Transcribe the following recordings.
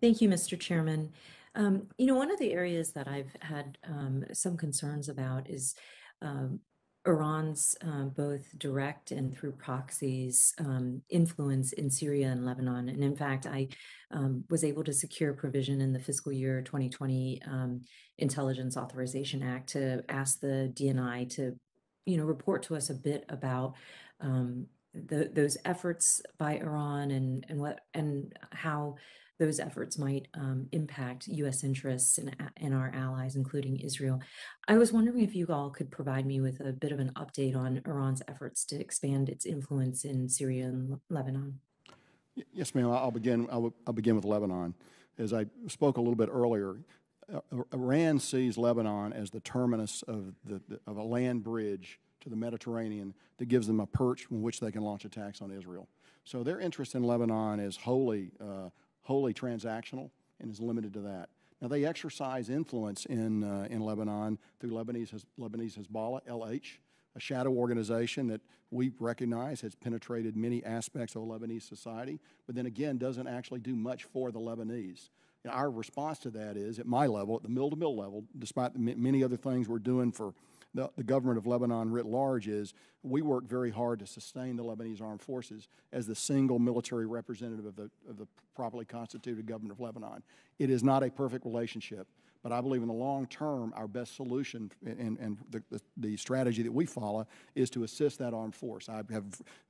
Thank you, Mr. Chairman. Um, you know, one of the areas that I've had um, some concerns about is um, Iran's uh, both direct and through proxies um, influence in Syria and Lebanon. And in fact, I um, was able to secure provision in the fiscal year 2020 um, Intelligence Authorization Act to ask the DNI to, you know, report to us a bit about um, the, those efforts by Iran and and what and how those efforts might um, impact U.S. interests and, and our allies, including Israel. I was wondering if you all could provide me with a bit of an update on Iran's efforts to expand its influence in Syria and Lebanon. Yes, ma'am. I'll begin. I'll, I'll begin with Lebanon. As I spoke a little bit earlier, uh, Iran sees Lebanon as the terminus of, the, of a land bridge to the Mediterranean that gives them a perch from which they can launch attacks on Israel. So their interest in Lebanon is wholly uh, wholly transactional and is limited to that. Now, they exercise influence in, uh, in Lebanon through Lebanese, Lebanese Hezbollah, LH, a shadow organization that we recognize has penetrated many aspects of Lebanese society, but then again doesn't actually do much for the Lebanese. our response to that is, at my level, at the mil-to-mil level, despite many other things we're doing for the, the government of Lebanon writ large is we work very hard to sustain the Lebanese armed forces as the single military representative of the, of the properly constituted government of Lebanon. It is not a perfect relationship, but I believe in the long term, our best solution and, and the, the, the, strategy that we follow is to assist that armed force. I, have,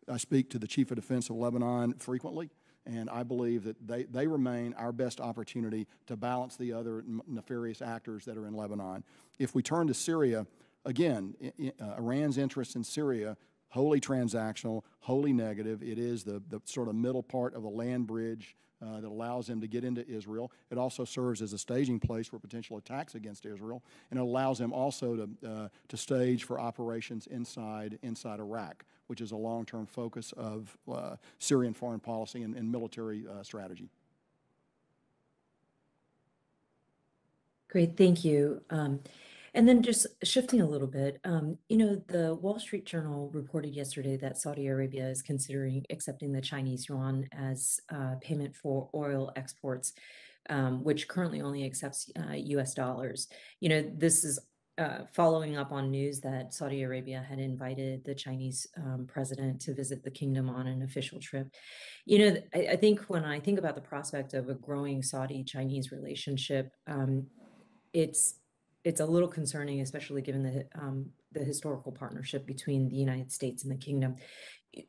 I speak to the Chief of Defense of Lebanon frequently and I believe that they, they remain our best opportunity to balance the other nefarious actors that are in Lebanon. If we turn to Syria, again, uh, Iran's interest in Syria, wholly transactional, wholly negative. It is the, the sort of middle part of the land bridge uh, that allows them to get into Israel. It also serves as a staging place for potential attacks against Israel, and it allows them also to, uh, to stage for operations inside, inside Iraq, which is a long-term focus of uh, Syrian foreign policy and, and military uh, strategy. Great, thank you. Um, and then just shifting a little bit, um, you know, the Wall Street Journal reported yesterday that Saudi Arabia is considering accepting the Chinese yuan as uh, payment for oil exports, um, which currently only accepts uh, US dollars. You know, this is uh, following up on news that Saudi Arabia had invited the Chinese um, president to visit the kingdom on an official trip. You know, I, I, think when I think about the prospect of a growing Saudi Chinese relationship, um, it's it's a little concerning, especially given the um, the historical partnership between the United States and the kingdom.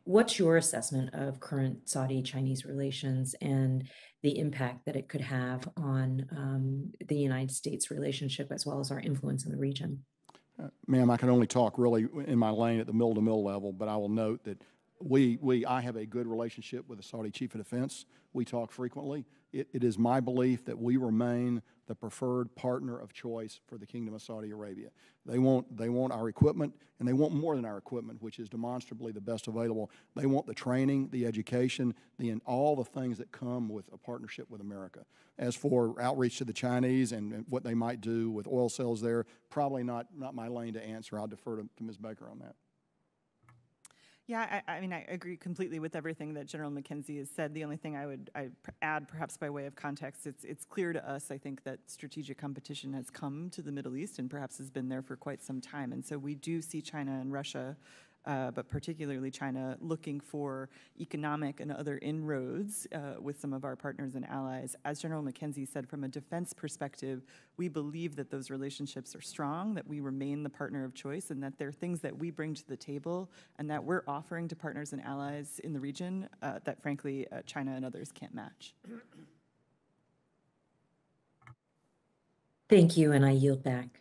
What's your assessment of current Saudi-Chinese relations and the impact that it could have on um, the United States relationship as well as our influence in the region? Uh, ma'am, I can only talk really in my lane at the mil-to-mil level, but I will note that we, we, I have a good relationship with the Saudi Chief of Defense. We talk frequently. It, it is my belief that we remain the preferred partner of choice for the Kingdom of Saudi Arabia. They want, they want our equipment, and they want more than our equipment, which is demonstrably the best available. They want the training, the education, the, and all the things that come with a partnership with America. As for outreach to the Chinese and, and what they might do with oil sales there, probably not, not my lane to answer. I'll defer to, to Ms. Baker on that. Yeah, I, I, mean, I agree completely with everything that General McKenzie has said. The only thing I would I add, perhaps by way of context, it's it's clear to us, I think, that strategic competition has come to the Middle East and perhaps has been there for quite some time. And so we do see China and Russia uh, but particularly China, looking for economic and other inroads uh, with some of our partners and allies. As General McKenzie said, from a defense perspective, we believe that those relationships are strong, that we remain the partner of choice, and that there are things that we bring to the table and that we're offering to partners and allies in the region uh, that, frankly, uh, China and others can't match. Thank you, and I yield back.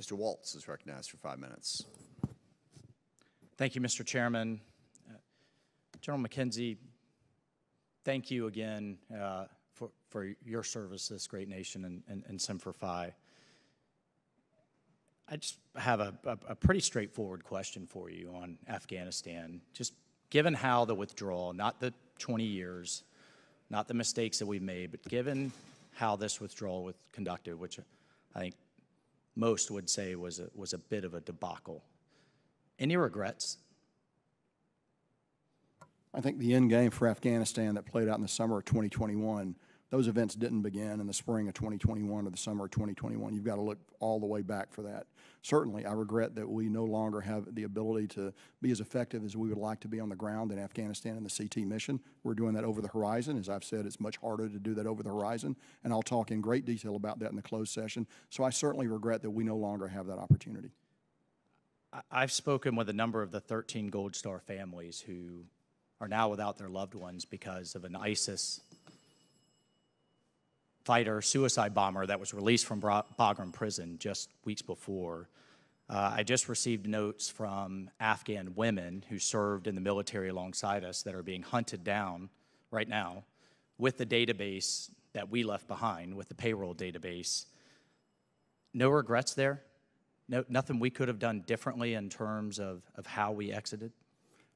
Mr. Waltz is recognized for five minutes. Thank you, Mr. Chairman. Uh, General McKenzie, thank you again uh, for, for your service to this great nation and, and, and Semper Fi. I just have a, a, a, pretty straightforward question for you on Afghanistan. Just given how the withdrawal, not the 20 years, not the mistakes that we've made, but given how this withdrawal was conducted, which I think most would say was a, was a bit of a debacle any regrets? I think the end game for Afghanistan that played out in the summer of 2021, those events didn't begin in the spring of 2021 or the summer of 2021. You've got to look all the way back for that. Certainly, I regret that we no longer have the ability to be as effective as we would like to be on the ground in Afghanistan in the CT mission. We're doing that over the horizon. As I've said, it's much harder to do that over the horizon, and I'll talk in great detail about that in the closed session. So I certainly regret that we no longer have that opportunity. I've spoken with a number of the 13 Gold Star families who are now without their loved ones because of an ISIS fighter, suicide bomber that was released from Bagram prison just weeks before. Uh, I just received notes from Afghan women who served in the military alongside us that are being hunted down right now with the database that we left behind, with the payroll database. No regrets there? No, nothing we could have done differently in terms of, of how we exited?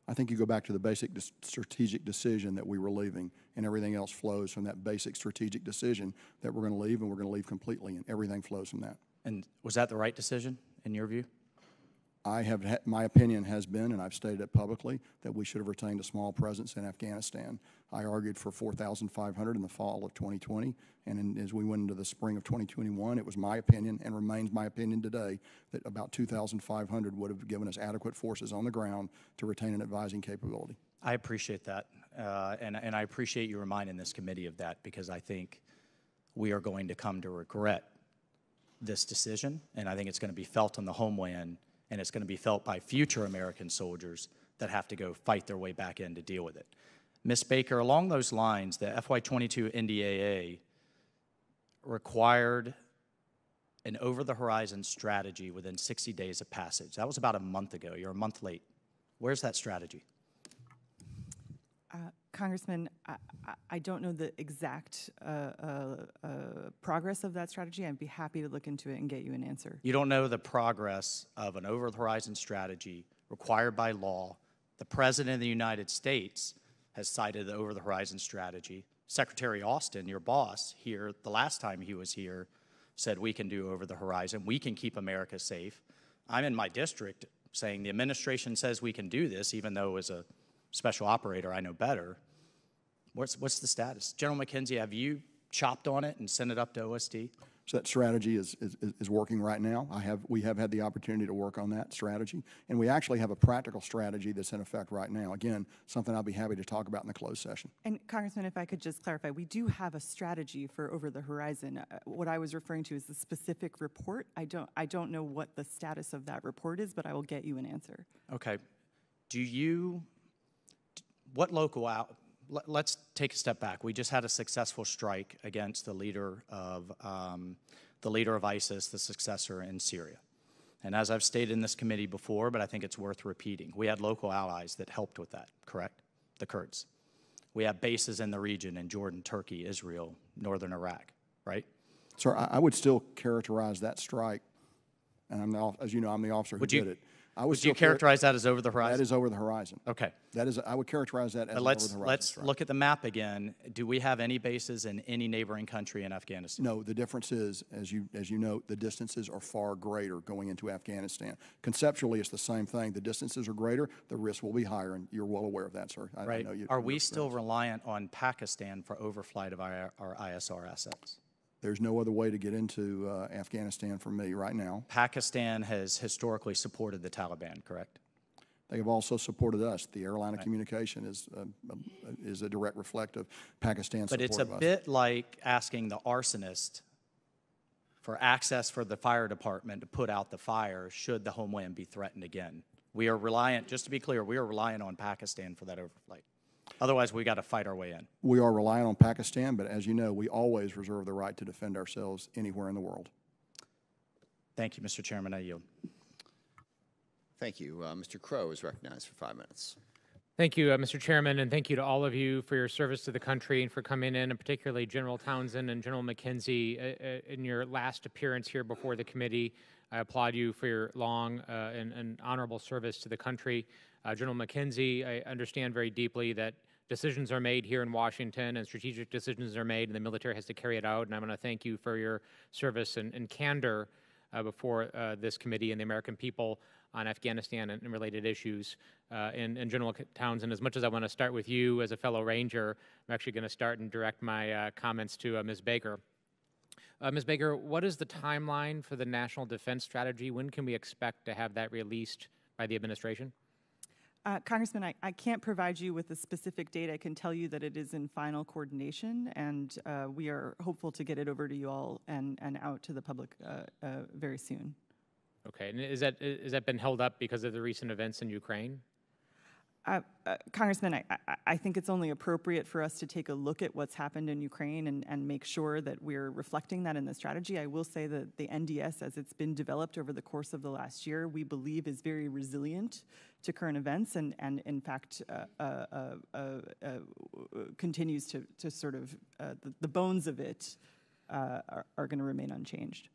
I think you go back to the basic strategic decision that we were leaving, and everything else flows from that basic strategic decision that we're going to leave, and we're going to leave completely, and everything flows from that. And was that the right decision, in your view? I have, my opinion has been, and I've stated it publicly, that we should have retained a small presence in Afghanistan. I argued for 4,500 in the fall of 2020, and in, as we went into the spring of 2021, it was my opinion, and remains my opinion today, that about 2,500 would have given us adequate forces on the ground to retain an advising capability. I appreciate that, uh, and, and I appreciate you reminding this committee of that because I think we are going to come to regret this decision, and I think it's going to be felt on the homeland, and it's going to be felt by future American soldiers that have to go fight their way back in to deal with it. Ms. Baker, along those lines, the FY22 NDAA required an over-the-horizon strategy within 60 days of passage. That was about a month ago. You're a month late. Where's that strategy? Uh, Congressman, I, I- don't know the exact uh, uh, uh, progress of that strategy. I'd be happy to look into it and get you an answer. You don't know the progress of an over the horizon strategy required by law. The President of the United States has cited the over the horizon strategy. Secretary Austin, your boss here, the last time he was here, said we can do over the horizon. We can keep America safe. I'm in my district saying the administration says we can do this, even though as a special operator, I know better. What's, what's the status? General McKenzie, have you chopped on it and sent it up to OSD? So that strategy is, is, is- is working right now. I have, we have had the opportunity to work on that strategy, and we actually have a practical strategy that's in effect right now. Again, something I'll be happy to talk about in the closed session. And Congressman, if I could just clarify, we do have a strategy for over the horizon. Uh, What I was referring to is the specific report. I don't, I don't know what the status of that report is, but I will get you an answer. Okay. Do you, what local out, let, let's take a step back. We just had a successful strike against the leader of, um, the leader of ISIS, the successor in Syria. And as I've stated in this committee before, but I think it's worth repeating, we had local allies that helped with that, correct? The Kurds. We have bases in the region in Jordan, Turkey, Israel, northern Iraq, right? Sir, I, I would still characterize that strike, and I'm the, as you know, I'm the officer who Would you- did it. I would Would you characterize that as over the horizon? That is over the horizon. Okay. That is, I would characterize that as But let's, over-the-horizon let's strike. look at the map again. Do we have any bases in any neighboring country in Afghanistan? No, the difference is, as you, as you note, the distances are far greater going into Afghanistan. Conceptually, it's the same thing. The distances are greater, the risk will be higher, and you're well aware of that, sir. I- I Right? know you- Are we still reliant on Pakistan for overflight of our, our ISR assets? There's no other way to get into uh, Afghanistan for me right now. Pakistan has historically supported the Taliban, correct? They have also supported us. The airline of communication is, uh, uh, is a direct reflect of Pakistan's But it's a of us. bit like asking the arsonist for access for the fire department to put out the fire should the homeland be threatened again. We are reliant, just to be clear, we are reliant on Pakistan for that overflight. Otherwise, we got to fight our way in. We are reliant on Pakistan, but as you know, we always reserve the right to defend ourselves anywhere in the world. Thank you, Mr. Chairman. I yield. Thank you. Uh, Mr. Crow is recognized for five minutes. Thank you, uh, Mr. Chairman, and thank you to all of you for your service to the country and for coming in, and particularly General Townsend and General McKenzie uh, uh, in your last appearance here before the committee. I applaud you for your long uh, and, and honorable service to the country. Uh, General McKenzie, I understand very deeply that decisions are made here in Washington and strategic decisions are made, and the military has to carry it out. And I want to thank you for your service and, and candor uh, before uh, this committee and the American people. on Afghanistan and, and related issues. Uh, and, and General Townsend, as much as I want to start with you as a fellow Ranger, I'm actually going to start and direct my uh, comments to uh, Ms. Baker. Uh, Ms. Baker, what is the timeline for the National Defense Strategy? When can we expect to have that released by the administration? Uh, Congressman, I, I can't provide you with a specific date. I can tell you that it is in final coordination, and uh, we are hopeful to get it over to you all and, and out to the public uh, uh, very soon. Okay, and is that is that been held up because of the recent events in Ukraine? Uh, Congressman, I, I, I think it's only appropriate for us to take a look at what's happened in Ukraine and, and make sure that we're reflecting that in the strategy. I will say that the NDS, as it's been developed over the course of the last year, we believe is very resilient to current events and, and in fact, uh, uh, uh, uh, continues to, to sort of, the, the bones of it are, are going to remain unchanged.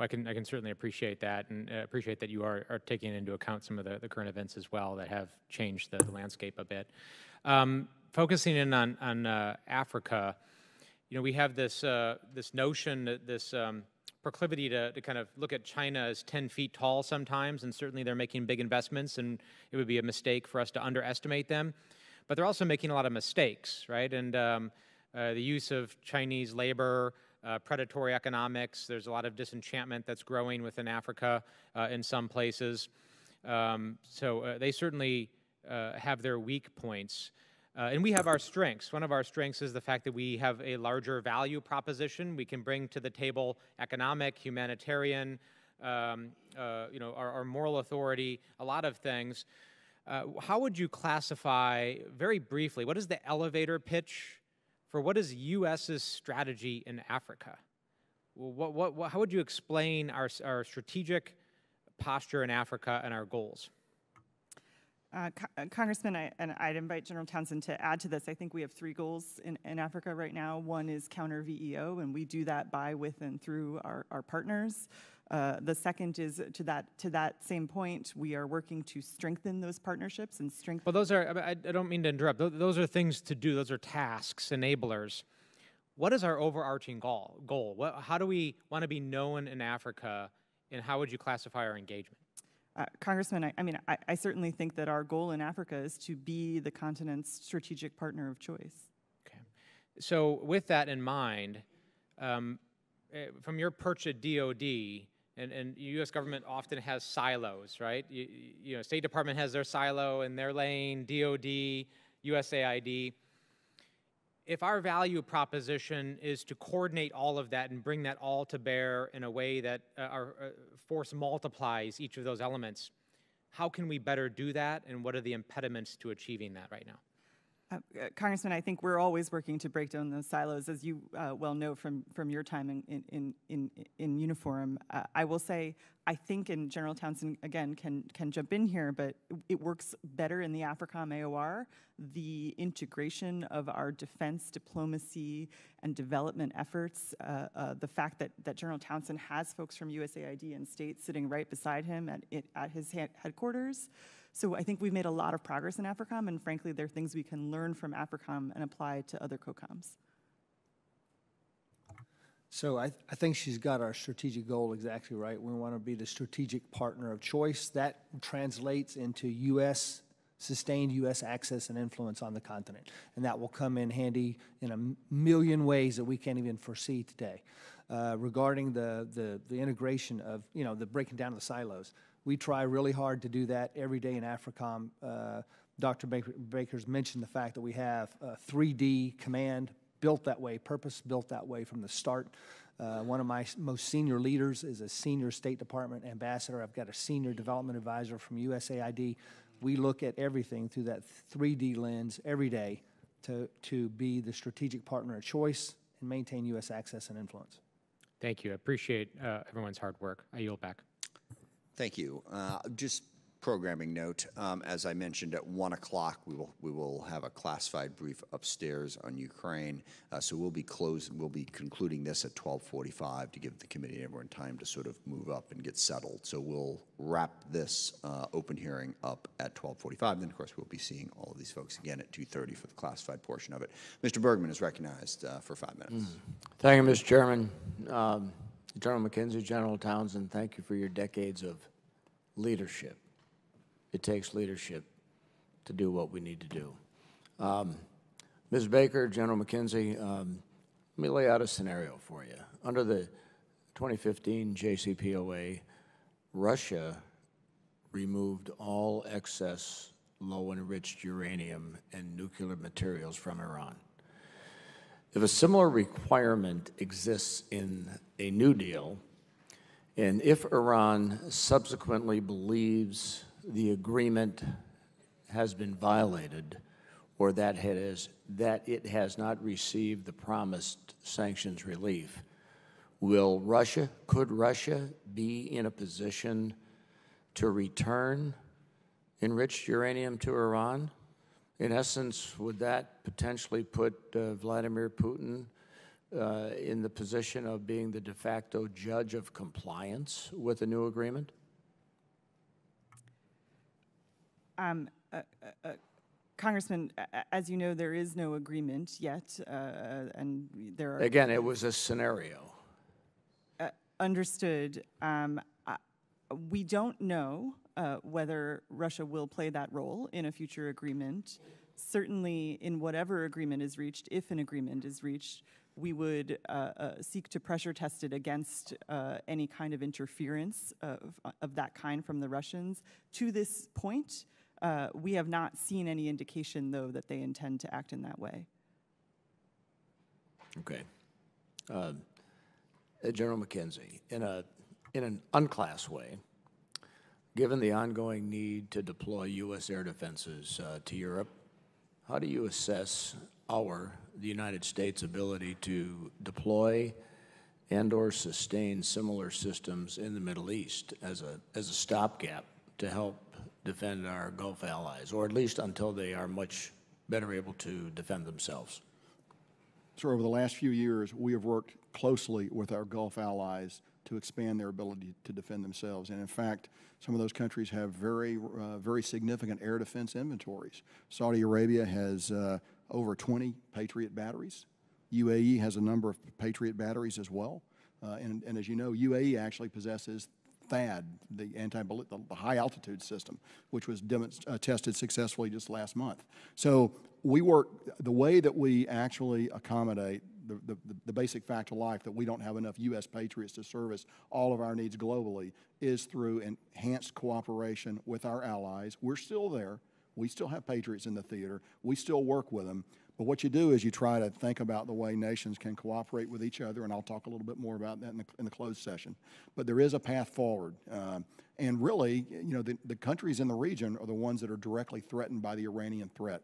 I can, I can certainly appreciate that and uh, appreciate that you are, are taking into account some of the, the current events as well that have changed the, the landscape a bit. Um, focusing in on, on uh, Africa, you know, we have this, uh, this notion, this um, proclivity to, to kind of look at China as 10 feet tall sometimes, and certainly they're making big investments, and it would be a mistake for us to underestimate them. But they're also making a lot of mistakes, right? And um, uh, the use of Chinese labor, uh, predatory economics. There's a lot of disenchantment that's growing within Africa uh, in some places. Um, so uh, they certainly uh, have their weak points. Uh, and we have our strengths. One of our strengths is the fact that we have a larger value proposition. We can bring to the table economic, humanitarian, um, uh, you know, our, our, moral authority, a lot of things. how would you classify, very briefly, what is the elevator pitch for what is U.S.'s strategy in Africa? What, what, what, how would you explain our, our strategic posture in Africa and our goals? Uh, Co uh, Congressman, I, and I'd invite General Townsend to add to this. I think we have three goals in, in Africa right now. One is counter VEO, and we do that by, with, and through our, our partners. Uh, the second is to that to that same point, we are working to strengthen those partnerships and strengthen. Well, those are. I, I don't mean to interrupt. Those are things to do. Those are tasks, enablers. What is our overarching goal? Goal. What, how do we want to be known in Africa, and how would you classify our engagement? Uh, Congressman, I, I mean, I, I, certainly think that our goal in Africa is to be the continent's strategic partner of choice. Okay. So, with that in mind, um, eh, from your perch at DOD, and, and U.S. government often has silos, right? You, you know, State Department has their silo in their lane, DOD, USAID. If our value proposition is to coordinate all of that and bring that all to bear in a way that uh, our uh, force multiplies each of those elements, how can we better do that, and what are the impediments to achieving that right now? Uh, uh, Congressman, I think we're always working to break down those silos, as you uh, well know from, from your time in, in, in, in uniform. Uh, I will say, I think, and General Townsend, again, can, can jump in here, but it works better in the AFRICOM AOR. The integration of our defense, diplomacy, and development efforts, uh, uh, the fact that, that General Townsend has folks from USAID and states sitting right beside him at, at his headquarters, so I think we've made a lot of progress in AFRICOM, and frankly, there are things we can learn from AFRICOM and apply to other COCOMs. So I, th I think she's got our strategic goal exactly right. We want to be the strategic partner of choice. That translates into U.S. sustained U.S. access and influence on the continent, and that will come in handy in a million ways that we can't even foresee today. Uh, regarding the, the the integration of you know the breaking down of the silos, we try really hard to do that every day in AFRICOM. Uh, Dr. Baker, Baker's mentioned the fact that we have a 3D command built that way, purpose built that way from the start. Uh, one of my most senior leaders is a senior State Department ambassador. I've got a senior development advisor from USAID. We look at everything through that 3D lens every day to, to be the strategic partner of choice and maintain U.S. access and influence. Thank you. I appreciate uh, everyone's hard work. I yield back. Thank you. Uh, just programming note, um, as I mentioned, at 1 o'clock, we will, we will have a classified brief upstairs on Ukraine. Uh, so we'll be closing, we'll be concluding this at 1245 to give the committee and everyone time to sort of move up and get settled. So we'll wrap this uh, open hearing up at 1245. Then, of course, we'll be seeing all of these folks again at 2.30 for the classified portion of it. Mr. Bergman is recognized for five minutes. Mm. Thank you, Mr. Chairman. General McKenzie, General Townsend, thank you for your decades of leadership. It takes leadership to do what we need to do. Um, Ms. Baker, General McKenzie, um, let me lay out a scenario for you. Under the 2015 JCPOA, Russia removed all excess low enriched uranium and nuclear materials from Iran. If a similar requirement exists in a New Deal, and if Iran subsequently believes the agreement has been violated or that, has, that it has not received the promised sanctions relief, will Russia, could Russia be in a position to return enriched uranium to Iran? In essence, would that potentially put uh, Vladimir Putin uh, in the position of being the de facto judge of compliance with the new agreement? Um, uh, uh, uh, Congressman, a- a- as you know, there is no agreement yet, uh, and there are. Again, it was a scenario. Uh, Understood. Um, We don't know uh, whether Russia will play that role in a future agreement. Certainly, in whatever agreement is reached, if an agreement is reached, we would uh, uh, seek to pressure test it against uh, any kind of interference of, of that kind from the Russians. To this point, uh, we have not seen any indication, though, that they intend to act in that way. Okay. Uh, General McKenzie, in a in an unclass way, given the ongoing need to deploy U.S. air defenses uh, to Europe, how do you assess our, the United States' ability to deploy and/or sustain similar systems in the Middle East as a as a stopgap to help defend our Gulf allies, or at least until they are much better able to defend themselves? So over the last few years, we have worked closely with our Gulf allies to expand their ability to defend themselves. And in fact, some of those countries have very, uh, very significant air defense inventories. Saudi Arabia has uh, over 20 Patriot batteries. UAE has a number of Patriot batteries as well. Uh, and, and as you know, UAE actually possesses THAAD, the anti the, the high altitude system, which was uh, tested successfully just last month. So we work the way that we actually accommodate the, the, the basic fact of life that we don't have enough U.S. patriots to service all of our needs globally is through enhanced cooperation with our allies. We're still there. We still have patriots in the theater. We still work with them. But what you do is you try to think about the way nations can cooperate with each other, and I'll talk a little bit more about that in the, in the closed session. But there is a path forward. Um, and really, you know, the, the countries in the region are the ones that are directly threatened by the Iranian threat.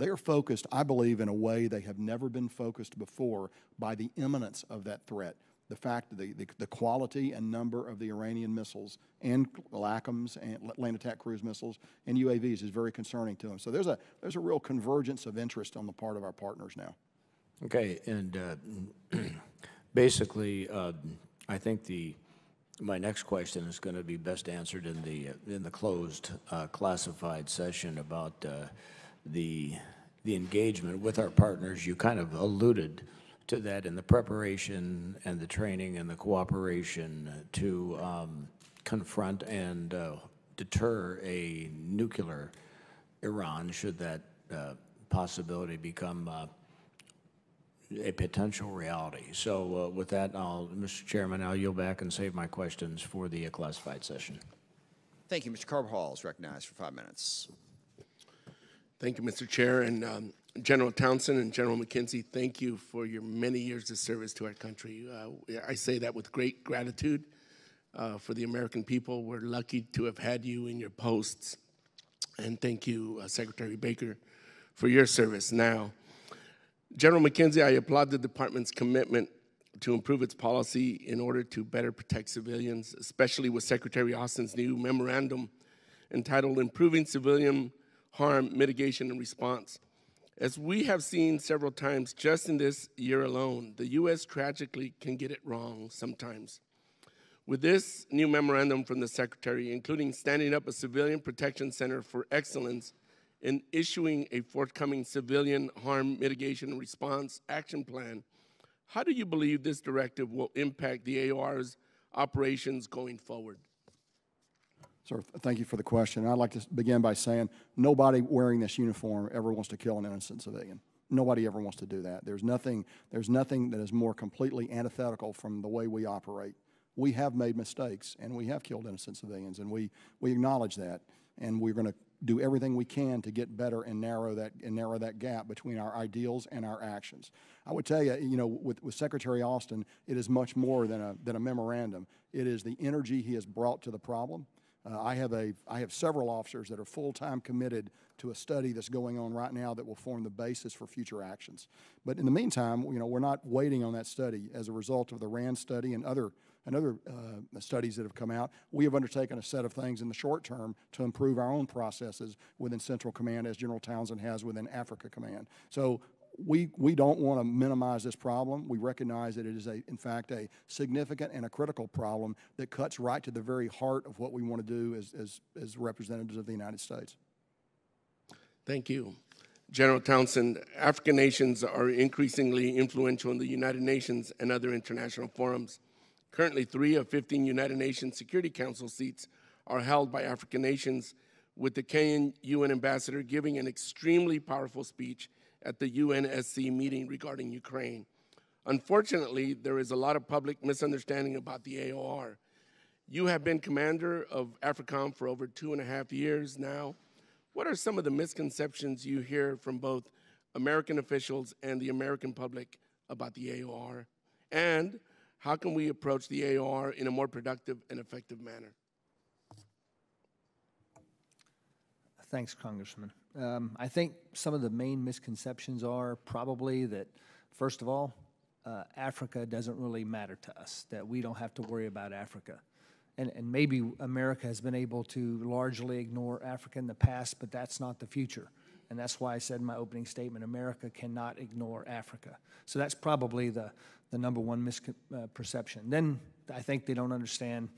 They are focused, I believe, in a way they have never been focused before by the imminence of that threat. The fact, the, the, the quality and number of the Iranian missiles and LACMs and land attack cruise missiles and UAVs is very concerning to them. So there's a, there's a real convergence of interest on the part of our partners now. Okay, and uh, basically, uh, I think the my next question is going to be best answered in the in the closed uh, classified session about uh, the the engagement with our partners. You kind of alluded to that in the preparation and the training and the cooperation to um, confront and uh, deter a nuclear Iran should that uh, possibility become uh, a potential reality. So uh, with that, I'll, Mr. Chairman, I'll yield back and save my questions for the classified session. Thank you. Mr. Carbajal is recognized for five minutes. Thank you, Mr. Chair. And um, General Townsend and General McKenzie, thank you for your many years of service to our country. Uh, I say that with great gratitude uh, for the American people. We're lucky to have had you in your posts. And thank you, uh, Secretary Baker, for your service now. General McKenzie, I applaud the department's commitment to improve its policy in order to better protect civilians, especially with Secretary Austin's new memorandum entitled Improving Civilian Harm Mitigation and Response. As we have seen several times just in this year alone, the U.S. tragically can get it wrong sometimes. With this new memorandum from the Secretary, including standing up a Civilian Protection Center for Excellence and issuing a forthcoming civilian harm mitigation and response action plan, how do you believe this directive will impact the AOR's operations going forward? Sir, thank you for the question. I'd like to begin by saying, nobody wearing this uniform ever wants to kill an innocent civilian. Nobody ever wants to do that. There's nothing, there's nothing that is more completely antithetical from the way we operate. We have made mistakes, and we have killed innocent civilians, and we, we acknowledge that. And we're going to do everything we can to get better and narrow that, and narrow that gap between our ideals and our actions. I would tell you, you know, with, with Secretary Austin, it is much more than a, than a memorandum. It is the energy he has brought to the problem. Uh, I have a, I have several officers that are full-time committed to a study that's going on right now that will form the basis for future actions. But in the meantime, you know, we're not waiting on that study. As a result of the RAND study and other, and other uh, studies that have come out, we have undertaken a set of things in the short term to improve our own processes within Central Command, as General Townsend has within Africa Command. So we, we don't want to minimize this problem. We recognize that it is a, in fact, a significant and a critical problem that cuts right to the very heart of what we want to do as, as, as representatives of the United States. Thank you. General Townsend, African nations are increasingly influential in the United Nations and other international forums. Currently, three of 15 United Nations Security Council seats are held by African nations, with the Kenyan UN ambassador giving an extremely powerful speech at the UNSC meeting regarding Ukraine. Unfortunately, there is a lot of public misunderstanding about the AOR. You have been commander of AFRICOM for over two and a half years now. What are some of the misconceptions you hear from both American officials and the American public about the AOR? And how can we approach the AOR in a more productive and effective manner? Thanks, Congressman. Um, I think some of the main misconceptions are probably that, first of all, uh, Africa doesn't really matter to us, that we don't have to worry about Africa. And, and maybe America has been able to largely ignore Africa in the past, but that's not the future. And that's why I said in my opening statement, America cannot ignore Africa. So that's probably the, the number one misperception. Then I think they don't understand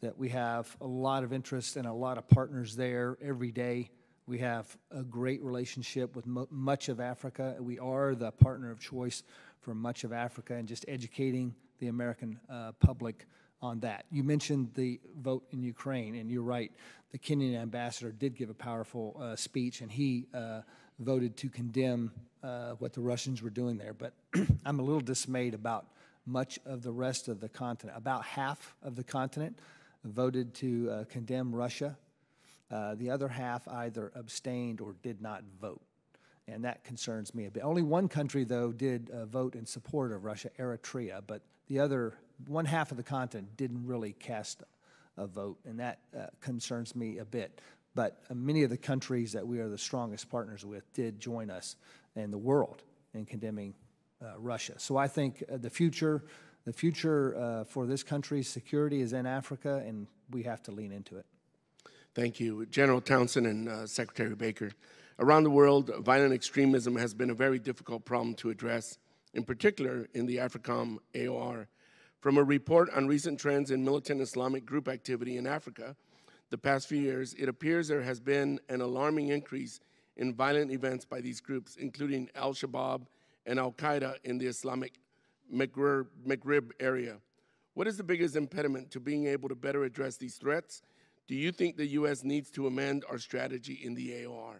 that we have a lot of interest and a lot of partners there every day. We have a great relationship with mu much of Africa. We are the partner of choice for much of Africa and just educating the American uh, public on that. You mentioned the vote in Ukraine, and you're right. The Kenyan ambassador did give a powerful uh, speech, and he uh, voted to condemn uh, what the Russians were doing there. But I'm a little dismayed about much of the rest of the continent. About half of the continent voted to uh, condemn Russia. Uh, the other half either abstained or did not vote. And that concerns me a bit. Only one country, though, did uh, vote in support of Russia, Eritrea, but the other one half of the continent didn't really cast a vote, and that uh, concerns me a bit. But uh, many of the countries that we are the strongest partners with did join us in the world in condemning uh, Russia. So I think uh, the future, the future for this country's security is in Africa, and we have to lean into it. Thank you. General Townsend and uh, Secretary Baker. Around the world, violent extremism has been a very difficult problem to address, in particular in the AFRICOM AOR. From a report on recent trends in militant Islamic group activity in Africa, the past few years, it appears there has been an alarming increase in violent events by these groups, including Al Shabaab and Al Qaeda in the Islamic Maghreb, area. What is the biggest impediment to being able to better address these threats? Do you think the U.S. needs to amend our strategy in the AOR?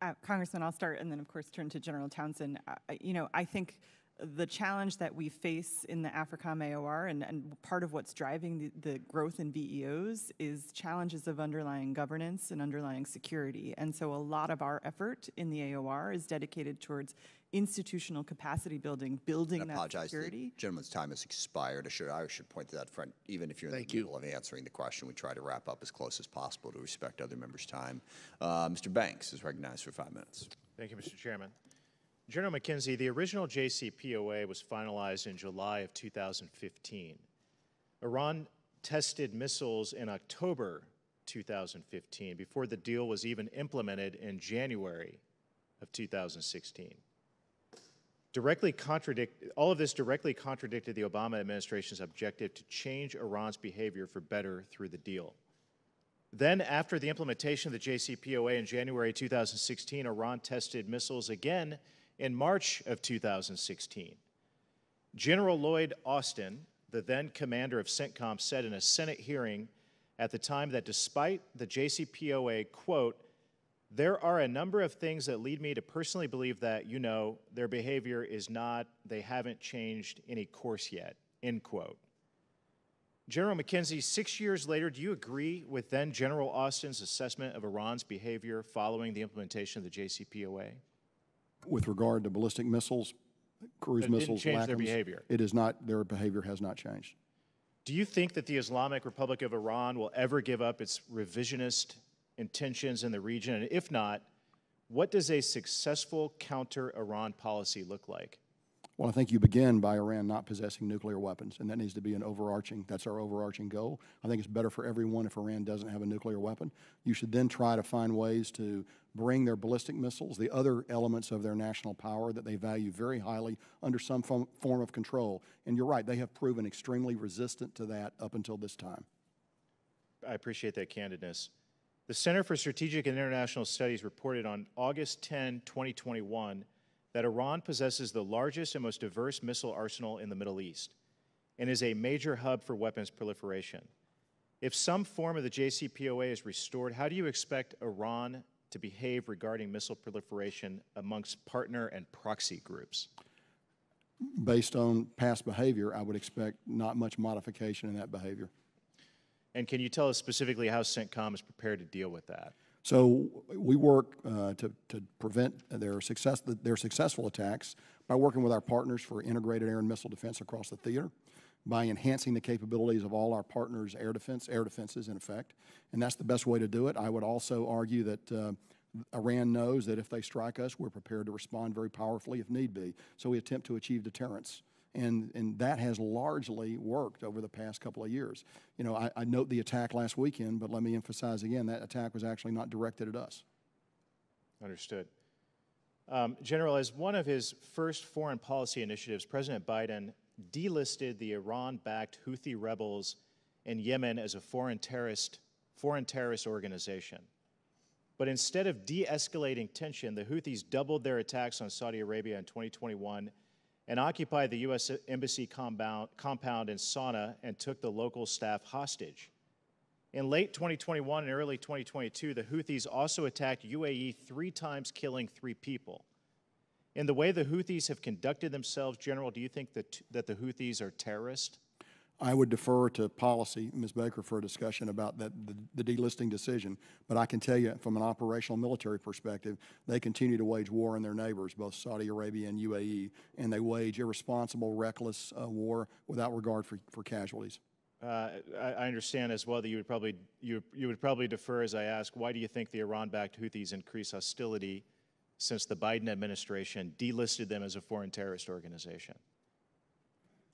Uh, Congressman, I'll start and then, of course, turn to General Townsend. Uh, you know, I think the challenge that we face in the AFRICOM AOR and, and part of what's driving the, the, growth in VEOs is challenges of underlying governance and underlying security. And so a lot of our effort in the AOR is dedicated towards institutional capacity building, building I that apologize. security. The gentleman's time has expired. I should, I should point to that front. Even if you're in Thank the you. middle of answering the question, we try to wrap up as close as possible to respect other members' time. Uh, Mr. Banks is recognized for five minutes. Thank you, Mr. Chairman. General McKenzie, the original JCPOA was finalized in July of 2015. Iran tested missiles in October 2015 before the deal was even implemented in January of 2016. Directly contradict, all of this directly contradicted the Obama administration's objective to change Iran's behavior for better through the deal. Then, after the implementation of the JCPOA in January 2016, Iran tested missiles again in March of 2016. General Lloyd Austin the then commander of CENTCOM, said in a Senate hearing at the time that despite the JCPOA, quote, there are a number of things that lead me to personally believe that, you know, their behavior is not, they haven't changed any course yet, end quote. General McKenzie, six years later, do you agree with then General Austin's assessment of Iran's behavior following the implementation of the JCPOA? With regard to ballistic missiles, cruise it didn't missiles, change their behavior. It is not, their behavior has not changed. Do you think that the Islamic Republic of Iran will ever give up its revisionist intentions in the region? And if not, what does a successful counter Iran policy look like? Well, I think you begin by Iran not possessing nuclear weapons, and that needs to be an overarching, that's our overarching goal. I think it's better for everyone if Iran doesn't have a nuclear weapon. You should then try to find ways to bring their ballistic missiles, the other elements of their national power that they value very highly, under some form of control. And you're right, they have proven extremely resistant to that up until this time. I appreciate that candidness. The Center for Strategic and International Studies reported on August 10, 2021, that Iran possesses the largest and most diverse missile arsenal in the Middle East and is a major hub for weapons proliferation. If some form of the JCPOA is restored, how do you expect Iran to behave regarding missile proliferation amongst partner and proxy groups? Based on past behavior, I would expect not much modification in that behavior. And can you tell us specifically how CENTCOM is prepared to deal with that? So we work uh, to, to prevent their success, their successful attacks by working with our partners for integrated air and missile defense across the theater, by enhancing the capabilities of all our partners' air defense, air defenses in effect, and that's the best way to do it. I would also argue that uh, Iran knows that if they strike us, we're prepared to respond very powerfully if need be. So we attempt to achieve deterrence. And, and that has largely worked over the past couple of years. You know, I, I note the attack last weekend, but let me emphasize again that attack was actually not directed at us. Understood. Um, General, as one of his first foreign policy initiatives, President Biden delisted the Iran-backed Houthi rebels in Yemen as a foreign terrorist, foreign terrorist organization. But instead of de-escalating tension, the Houthis doubled their attacks on Saudi Arabia in 2021 and occupied the U.S. Embassy compound, in Sana'a and took the local staff hostage. In late 2021 and early 2022, the Houthis also attacked UAE three times, killing three people. In the way the Houthis have conducted themselves, General, do you think that, that the Houthis are terrorists? I would defer to policy, Ms. Baker, for a discussion about that, the, the delisting decision. But I can tell you from an operational military perspective, they continue to wage war on their neighbors, both Saudi Arabia and UAE, and they wage irresponsible, reckless uh, war without regard for, for casualties. Uh, I, I understand as well that you would probably you, you would probably defer as I ask, why do you think the Iran-backed Houthis increase hostility since the Biden administration delisted them as a foreign terrorist organization?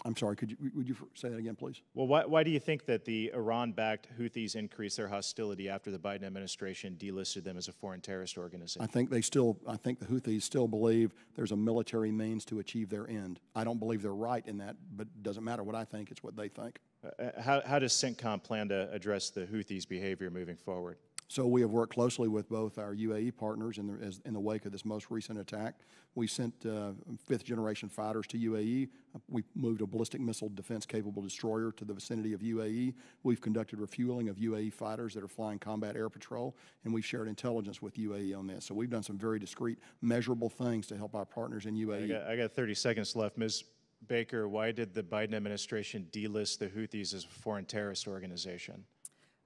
I'm sorry, could you, would you say that again, please? Well, why, why do you think that the Iran-backed Houthis increased their hostility after the Biden administration delisted them as a foreign terrorist organization? I think they still, I think the Houthis still believe there's a military means to achieve their end. I don't believe they're right in that, but it doesn't matter what I think, it's what they think. Uh, how, how does CENTCOM plan to address the Houthis' behavior moving forward? So we have worked closely with both our UAE partners in the, as, in the wake of this most recent attack. We sent uh, fifth generation fighters to UAE. We moved a ballistic missile defense capable destroyer to the vicinity of UAE. We've conducted refueling of UAE fighters that are flying combat air patrol, and we've shared intelligence with UAE on this. So we've done some very discrete, measurable things to help our partners in UAE. I got, I got 30 seconds left. Ms. Baker, why did the Biden administration delist the Houthis as a foreign terrorist organization?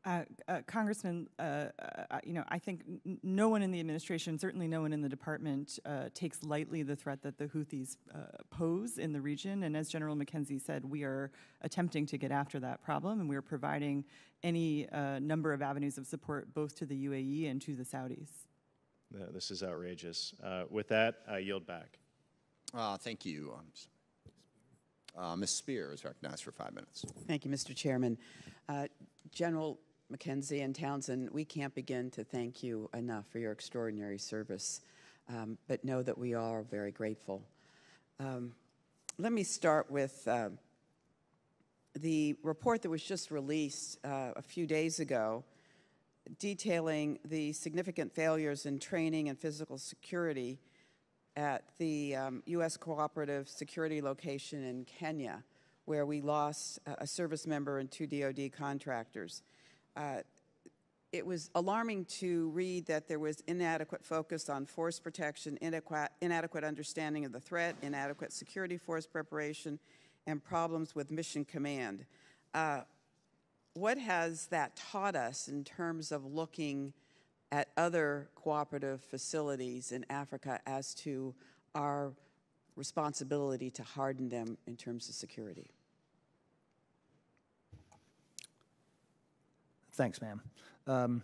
Uh, uh, Congressman, uh, uh, you know, I think n- no one in the administration, certainly no one in the department, uh, takes lightly the threat that the Houthis uh, pose in the region. And as General McKenzie said, we are attempting to get after that problem, and we are providing any number of avenues of support both to the UAE and to the Saudis. this is outrageous. with that, I yield back. thank you. Um, Ms. Speier is recognized for five minutes. Thank you, Mr. Chairman. General McKenzie and Townsend, we can't begin to thank you enough for your extraordinary service, um, but know that we are very grateful. Um, let me start with uh, the report that was just released uh, a few days ago detailing the significant failures in training and physical security at the um, U.S. Cooperative Security location in Kenya, where we lost a service member and two DoD contractors. It was alarming to read that there was inadequate focus on force protection, inadequate, inadequate understanding of the threat, inadequate security force preparation, and problems with mission command. Uh, what has that taught us in terms of looking at other cooperative facilities in Africa as to our responsibility to harden them in terms of security? Thanks, ma'am. Um,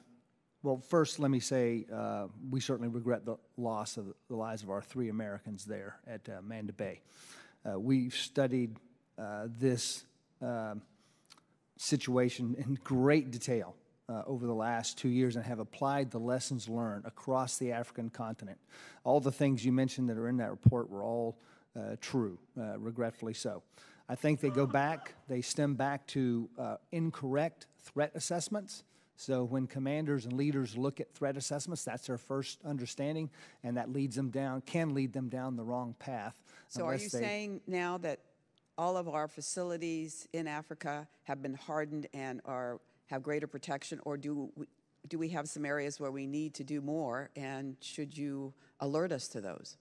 Well, first, let me say, uh, we certainly regret the loss of the lives of our three Americans there at uh, Manda Bay. Uh, We've studied uh, this um, situation in great detail uh, over the last two years and have applied the lessons learned across the African continent. All the things you mentioned that are in that report were all uh, true, regretfully so. I think they go back, they stem back to uh, incorrect threat assessments. So when commanders and leaders look at threat assessments, that's their first understanding, and that leads them down, can lead them down the wrong path. So are you they- saying now that all of our facilities in Africa have been hardened and are, have greater protection? Or do, we- do we have some areas where we need to do more? And should you alert us to those?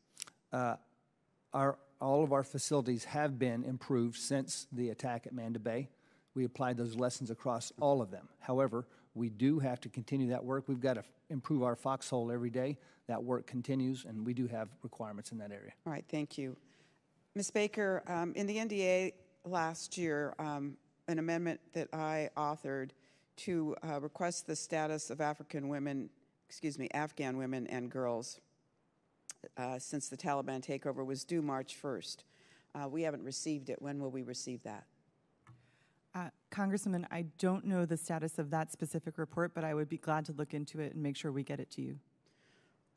Our, all of our facilities have been improved since the attack at Manda Bay. We applied those lessons across all of them. However, we do have to continue that work. We've got to improve our foxhole every day. That work continues, and we do have requirements in that area. All right, thank you. Ms. Baker, um, in the NDAA last year, um, an amendment that I authored to uh, request the status of African women, excuse me, Afghan women and girls uh, since the Taliban takeover was due March 1st. Uh, We haven't received it. When will we receive that? Uh, Congresswoman, I don't know the status of that specific report, but I would be glad to look into it and make sure we get it to you.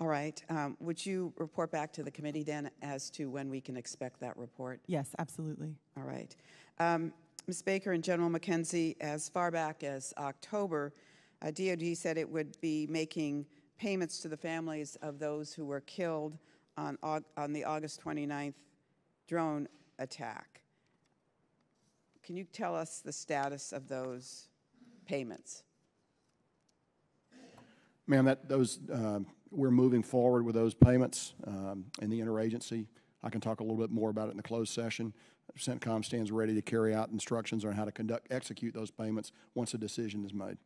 All right, um, would you report back to the committee then as to when we can expect that report? Yes, absolutely. All right. Um, Ms. Baker and General McKenzie, as far back as October, uh, DoD said it would be making payments to the families of those who were killed on, on the August 29th drone attack. Can you tell us the status of those payments? Ma'am, that, those, um, we're moving forward with those payments um, in the interagency. I can talk a little bit more about it in the closed session. CENTCOM stands ready to carry out instructions on how to conduct, execute those payments once a decision is made.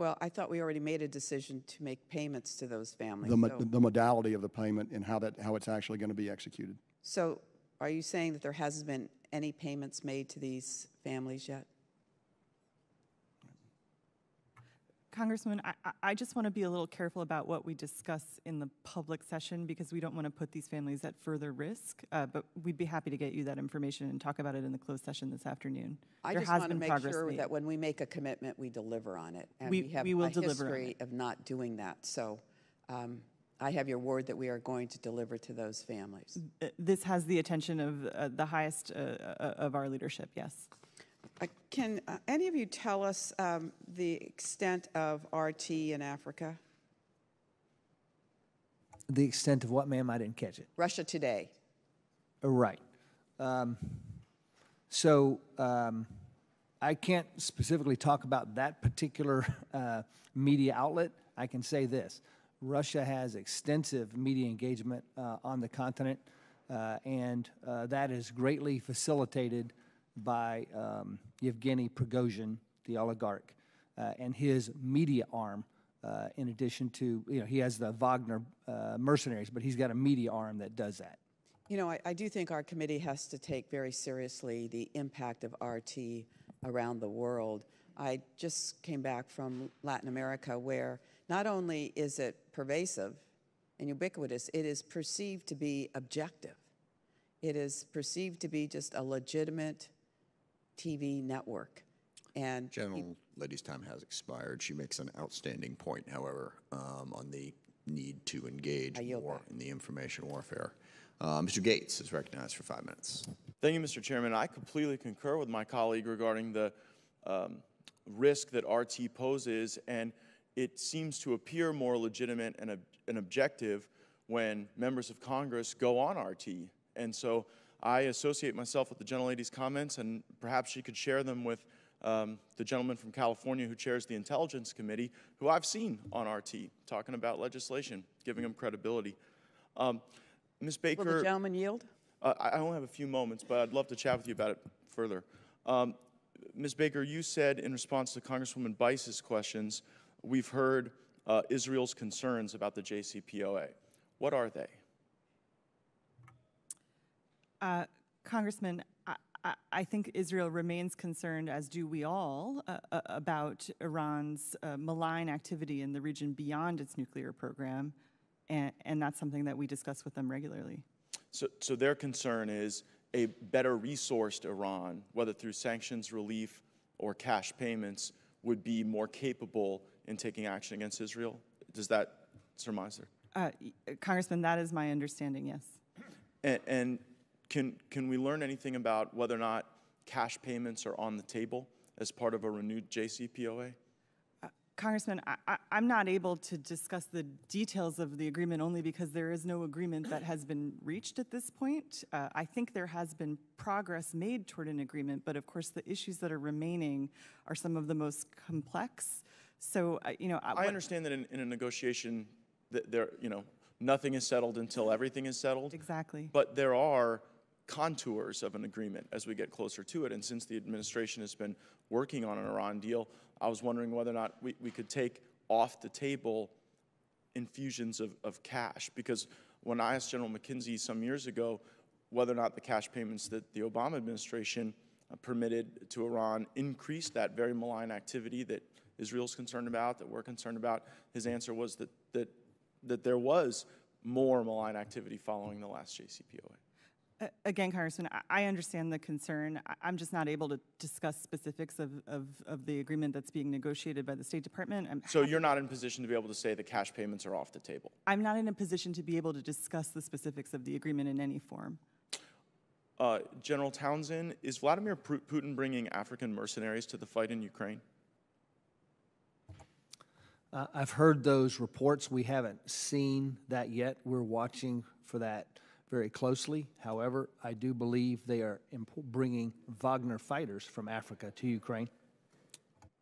Well, I thought we already made a decision to make payments to those families. The, mo- so- the modality of the payment and how that, how it's actually going to be executed. So are you saying that there hasn't been any payments made to these families yet? Congresswoman, I, I- just want to be a little careful about what we discuss in the public session because we don't want to put these families at further risk. Uh, but we'd be happy to get you that information and talk about it in the closed session this afternoon. I There just want to make sure made. that when we make a commitment, we deliver on it. And We- we have we will a deliver history of not doing that. So um, I have your word that we are going to deliver to those families. This has the attention of uh, the highest uh, uh, of our leadership, yes. Uh, Can uh, any of you tell us um, the extent of RT in Africa? The extent of what, ma'am? I didn't catch it. Russia Today. Uh, Right. Um, So um, I can't specifically talk about that particular uh, media outlet. I can say this. Russia has extensive media engagement uh, on the continent, uh, and uh, that is greatly facilitated by um, Yevgeny Prigozhin, the oligarch, uh, and his media arm. Uh, in addition to, you know, he has the Wagner uh, mercenaries, but he's got a media arm that does that. You know, I, I do think our committee has to take very seriously the impact of RT around the world. I just came back from Latin America where not only is it pervasive and ubiquitous, it is perceived to be objective. It is perceived to be just a legitimate TV network. And General Lady's time has expired. She makes an outstanding point, however, um, on the need to engage more back. in the information warfare. Uh, Mr. Gaetz is recognized for five minutes. Thank you, Mr. Chairman. I completely concur with my colleague regarding the um, risk that RT poses, and it seems to appear more legitimate and, ob- and objective when members of Congress go on RT. And so I associate myself with the gentlelady's comments, and perhaps she could share them with um, the gentleman from California who chairs the Intelligence Committee, who I've seen on RT talking about legislation, giving him credibility. Um, Ms. Will the Baker, gentleman yield? uh, I I only have a few moments, but I'd love to chat with you about it further. Um, Ms. Baker, you said in response to Congresswoman Bice's questions, we've heard uh, Israel's concerns about the JCPOA. What are they? Uh, Congressman, I, I, think Israel remains concerned, as do we all, uh, uh, about Iran's uh, malign activity in the region beyond its nuclear program, and, and that's something that we discuss with them regularly. So, so their concern is a better resourced Iran, whether through sanctions relief or cash payments, would be more capable in taking action against Israel. Does that surmise there? Uh, Congressman, that is my understanding, yes. And, and can, can we learn anything about whether or not cash payments are on the table as part of a renewed JCPOA? Congressman, I, I, I'm not able to discuss the details of the agreement only because there is no agreement that has been reached at this point. Uh, I think there has been progress made toward an agreement, but of course, the issues that are remaining are some of the most complex. So, uh, you know, I what- understand that in, in a negotiation, that there, you know, nothing is settled until everything is settled. Exactly. But there are contours of an agreement as we get closer to it. And since the administration has been working on an Iran deal, I was wondering whether or not we, we could take off the table infusions of, of cash. Because when I asked General McKenzie some years ago whether or not the cash payments that the Obama administration uh, permitted to Iran increased that very malign activity that Israel's concerned about, that we're concerned about, his answer was that, that, that there was more malign activity following the last JCPOA. Uh, Again, Congressman, I- I understand the concern. I- I'm just not able to discuss specifics of, of, of the agreement that's being negotiated by the State Department. I'm, So you're not in a position to be able to say the cash payments are off the table? I'm not in a position to be able to discuss the specifics of the agreement in any form. Uh, General Townsend, is Vladimir Putin bringing African mercenaries to the fight in Ukraine? Uh, I've heard those reports. We haven't seen that yet. We're watching for that very closely. However, I do believe they are impo- bringing Wagner fighters from Africa to Ukraine.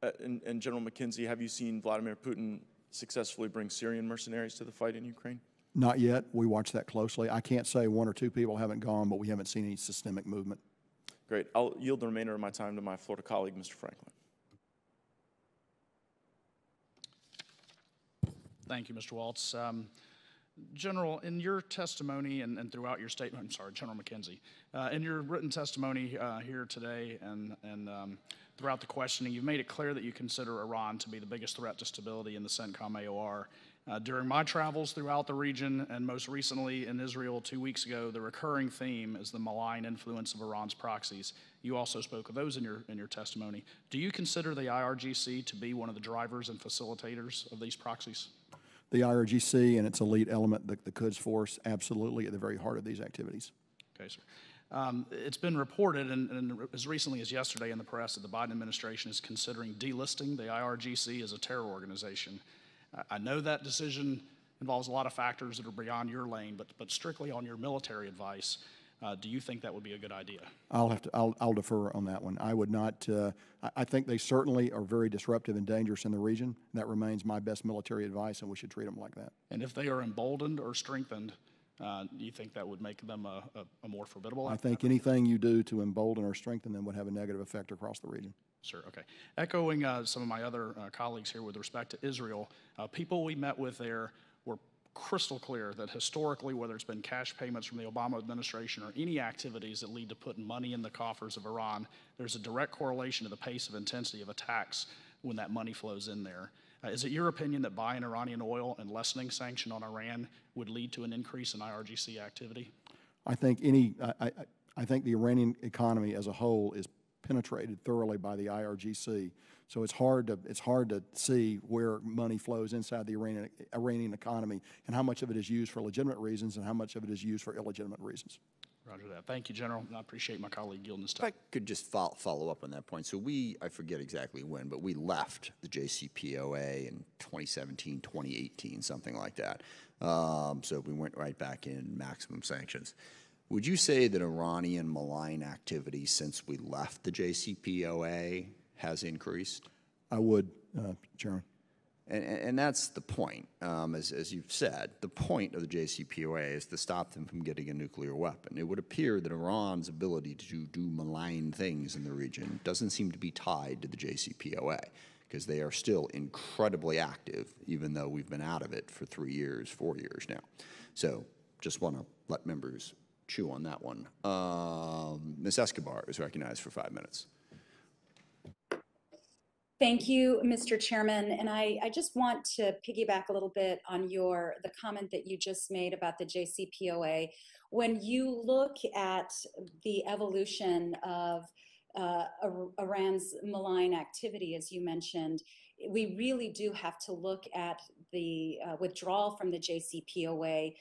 Uh, and, and General McKenzie, have you seen Vladimir Putin successfully bring Syrian mercenaries to the fight in Ukraine? Not yet. We watch that closely. I can't say one or two people haven't gone, but we haven't seen any systemic movement. Great. I'll yield the remainder of my time to my Florida colleague, Mr. Franklin. Thank you, Mr. Waltz. Um, General, in your testimony and, and throughout your statement, I'm sorry, General McKenzie, uh, in your written testimony uh, here today and, and um, throughout the questioning, you've made it clear that you consider Iran to be the biggest threat to stability in the CENTCOM AOR. Uh, during my travels throughout the region, and most recently in Israel two weeks ago, the recurring theme is the malign influence of Iran's proxies. You also spoke of those in your, in your testimony. Do you consider the IRGC to be one of the drivers and facilitators of these proxies? The IRGC and its elite element, the, the Quds Force, absolutely at the very heart of these activities. Okay, sir. Um, it's been reported, and, and as recently as yesterday in the press, that the Biden administration is considering delisting the IRGC as a terror organization. I, I know that decision involves a lot of factors that are beyond your lane, but, but strictly on your military advice, uh, do you think that would be a good idea? I'll have to, I'll, I'll defer on that one. I would not, uh, I, I think they certainly are very disruptive and dangerous in the region. That remains my best military advice, and we should treat them like that. And if they are emboldened or strengthened, uh, do you think that would make them a, a, a more formidable? I think anything you do to embolden or strengthen them would have a negative effect across the region. Sure, okay. Echoing uh, some of my other uh, colleagues here with respect to Israel, uh, people we met with there crystal clear that historically, whether it's been cash payments from the Obama administration or any activities that lead to putting money in the coffers of Iran, there's a direct correlation to the pace of intensity of attacks when that money flows in there. Uh, is it your opinion that buying Iranian oil and lessening sanction on Iran would lead to an increase in IRGC activity? I think any, I, I, I think the Iranian economy as a whole is penetrated thoroughly by the IRGC. So it's hard to, it's hard to see where money flows inside the Iranian, Iranian economy and how much of it is used for legitimate reasons and how much of it is used for illegitimate reasons. Roger that. Thank you, General. I appreciate my colleague yielding this If I could just follow, follow up on that point. So we, I forget exactly when, but we left the JCPOA in 2017, 2018, something like that. Um, so we went right back in maximum sanctions. Would you say that Iranian malign activity since we left the JCPOA has increased? I would, uh, Chairman. And, and that's the point, um, as, as you've said. The point of the JCPOA is to stop them from getting a nuclear weapon. It would appear that Iran's ability to do malign things in the region doesn't seem to be tied to the JCPOA because they are still incredibly active, even though we've been out of it for three years, four years now. So just want to let members chew on that one. Um, Ms. Escobar is recognized for five minutes. Thank you, Mr. Chairman. And I, I just want to piggyback a little bit on your the comment that you just made about the JCPOA. When you look at the evolution of uh, Iran's malign activity, as you mentioned, we really do have to look at the uh, withdrawal from the JCPOA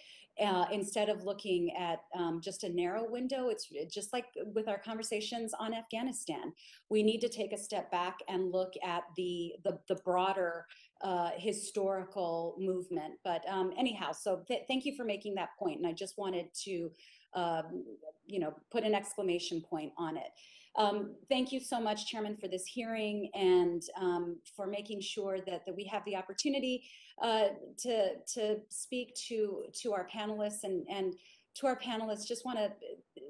uh, instead of looking at um, just a narrow window, it's just like with our conversations on Afghanistan. We need to take a step back and look at the the, the broader uh, historical movement. But um, anyhow, so th- thank you for making that point, and I just wanted to, um, you know, put an exclamation point on it. Um, thank you so much, Chairman, for this hearing and um, for making sure that, that we have the opportunity uh, to, to speak to, to our panelists and, and to our panelists, just want to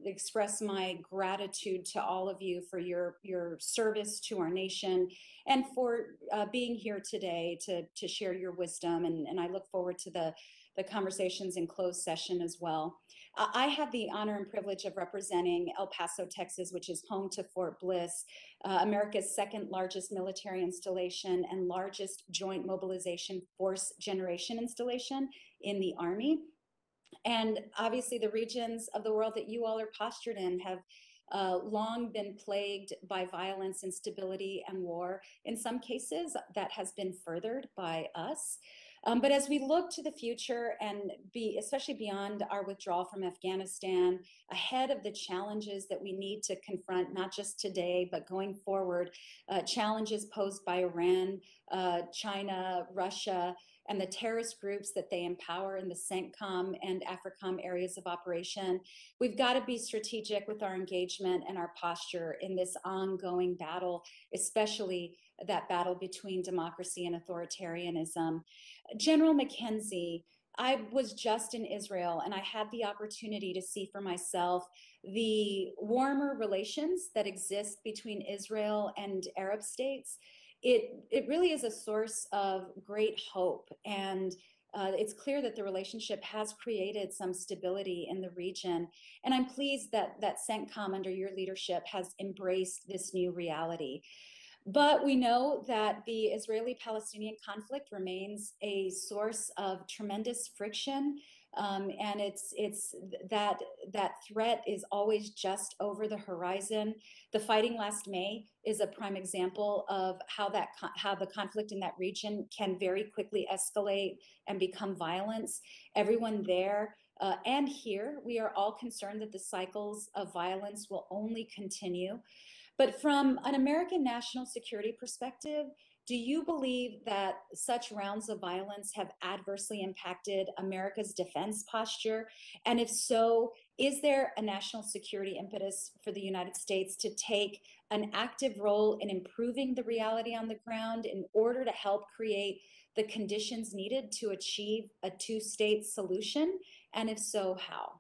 express my gratitude to all of you for your, your service to our nation and for uh, being here today to, to share your wisdom. And, and I look forward to the, the conversations in closed session as well. I have the honor and privilege of representing El Paso, Texas, which is home to Fort Bliss, uh, America's second largest military installation and largest joint mobilization force generation installation in the Army. And obviously, the regions of the world that you all are postured in have uh, long been plagued by violence, instability, and war. In some cases, that has been furthered by us. Um, but as we look to the future and be, especially beyond our withdrawal from Afghanistan, ahead of the challenges that we need to confront, not just today, but going forward, uh, challenges posed by Iran, uh, China, Russia, and the terrorist groups that they empower in the CENTCOM and AFRICOM areas of operation. We've got to be strategic with our engagement and our posture in this ongoing battle, especially that battle between democracy and authoritarianism. General McKenzie, I was just in Israel and I had the opportunity to see for myself the warmer relations that exist between Israel and Arab states. It, it really is a source of great hope. And uh, it's clear that the relationship has created some stability in the region. And I'm pleased that, that CENTCOM, under your leadership, has embraced this new reality. But we know that the Israeli Palestinian conflict remains a source of tremendous friction. Um, and it's it's that that threat is always just over the horizon. The fighting last May is a prime example of how that how the conflict in that region can very quickly escalate and become violence. Everyone there uh, and here, we are all concerned that the cycles of violence will only continue. But from an American national security perspective, do you believe that such rounds of violence have adversely impacted America's defense posture? And if so, is there a national security impetus for the United States to take an active role in improving the reality on the ground in order to help create the conditions needed to achieve a two state solution? And if so, how?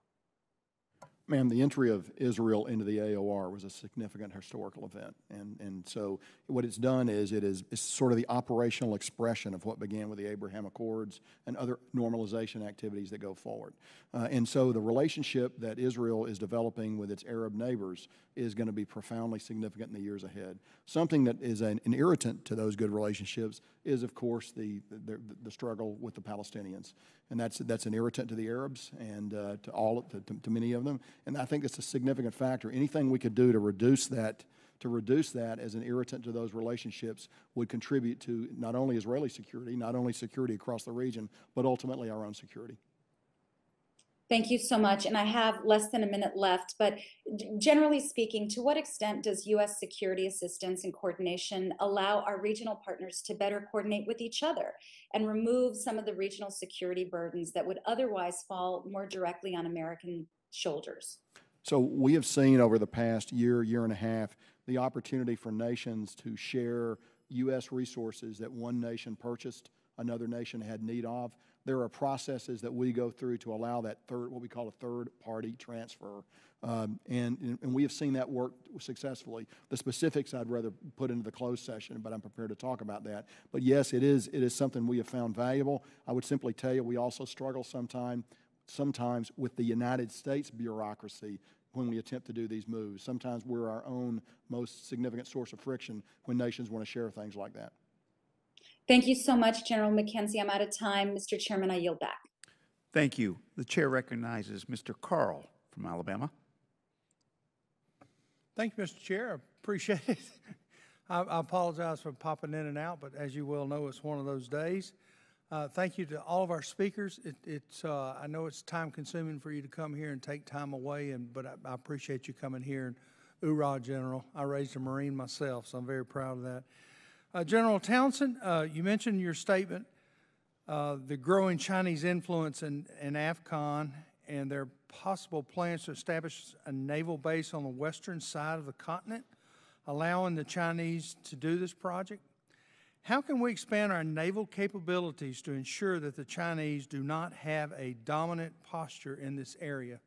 Ma'am, the entry of Israel into the AOR was a significant historical event. And, and so what it's done is it is sort of the operational expression of what began with the Abraham Accords and other normalization activities that go forward. Uh, and so the relationship that Israel is developing with its Arab neighbors is going to be profoundly significant in the years ahead. Something that is an, an irritant to those good relationships is, of course, the, the, the, struggle with the Palestinians. And that's, that's an irritant to the Arabs and uh, to, all, to, to, to many of them. And I think it's a significant factor. Anything we could do to reduce that to reduce that as an irritant to those relationships would contribute to not only Israeli security, not only security across the region, but ultimately our own security. Thank you so much. And I have less than a minute left, but generally speaking, to what extent does U.S. security assistance and coordination allow our regional partners to better coordinate with each other and remove some of the regional security burdens that would otherwise fall more directly on American shoulders? So we have seen over the past year, year and a half, the opportunity for nations to share U.S. resources that one nation purchased, another nation had need of. There are processes that we go through to allow that third, what we call a third-party transfer. Um, and, and we have seen that work successfully. The specifics I'd rather put into the closed session, but I'm prepared to talk about that. But yes, it is, it is something we have found valuable. I would simply tell you, we also struggle sometime, sometimes with the United States bureaucracy when we attempt to do these moves. Sometimes we're our own most significant source of friction when nations want to share things like that. Thank you so much, General McKenzie. I'm out of time. Mr. Chairman, I yield back. Thank you. The chair recognizes Mr. Carl from Alabama. Thank you, Mr. Chair. I appreciate it. I, I, apologize for popping in and out, but as you well know, it's one of those days. Uh, thank you to all of our speakers. It, it's uh, I know it's time consuming for you to come here and take time away, and but I, I appreciate you coming here. And hoorah, General! I raised a Marine myself, so I'm very proud of that. Uh, General Townsend, uh, you mentioned in your statement uh, the growing Chinese influence in, in AFRICOM and their possible plans to establish a naval base on the western side of the continent, allowing the Chinese to do this project. How can we expand our naval capabilities to ensure that the Chinese do not have a dominant posture in this area?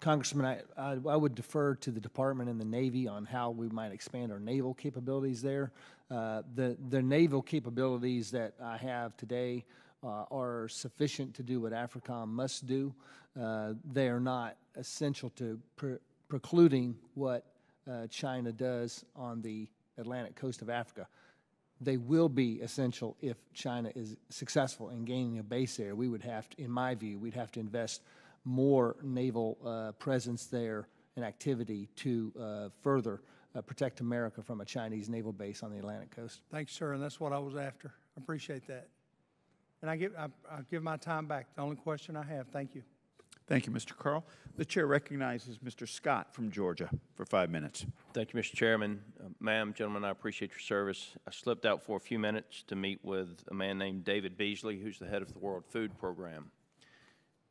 Congressman, I, I, I, would defer to the Department and the Navy on how we might expand our naval capabilities there. Uh, the, the naval capabilities that I have today uh, are sufficient to do what AFRICOM must do. Uh, they are not essential to pre precluding what uh, China does on the Atlantic coast of Africa. They will be essential if China is successful in gaining a base there. We would have to, in my view, we'd have to invest more naval uh, presence there and activity to uh, further uh, protect America from a Chinese naval base on the Atlantic coast. Thanks, sir, and that's what I was after. I appreciate that. And I give, I, I give my time back. The only question I have. Thank you. Thank you, Mr. Carl. The chair recognizes Mr. Scott from Georgia for five minutes. Thank you, Mr. Chairman. Uh, ma'am, gentlemen, I appreciate your service. I slipped out for a few minutes to meet with a man named David Beasley, who's the head of the World Food Program.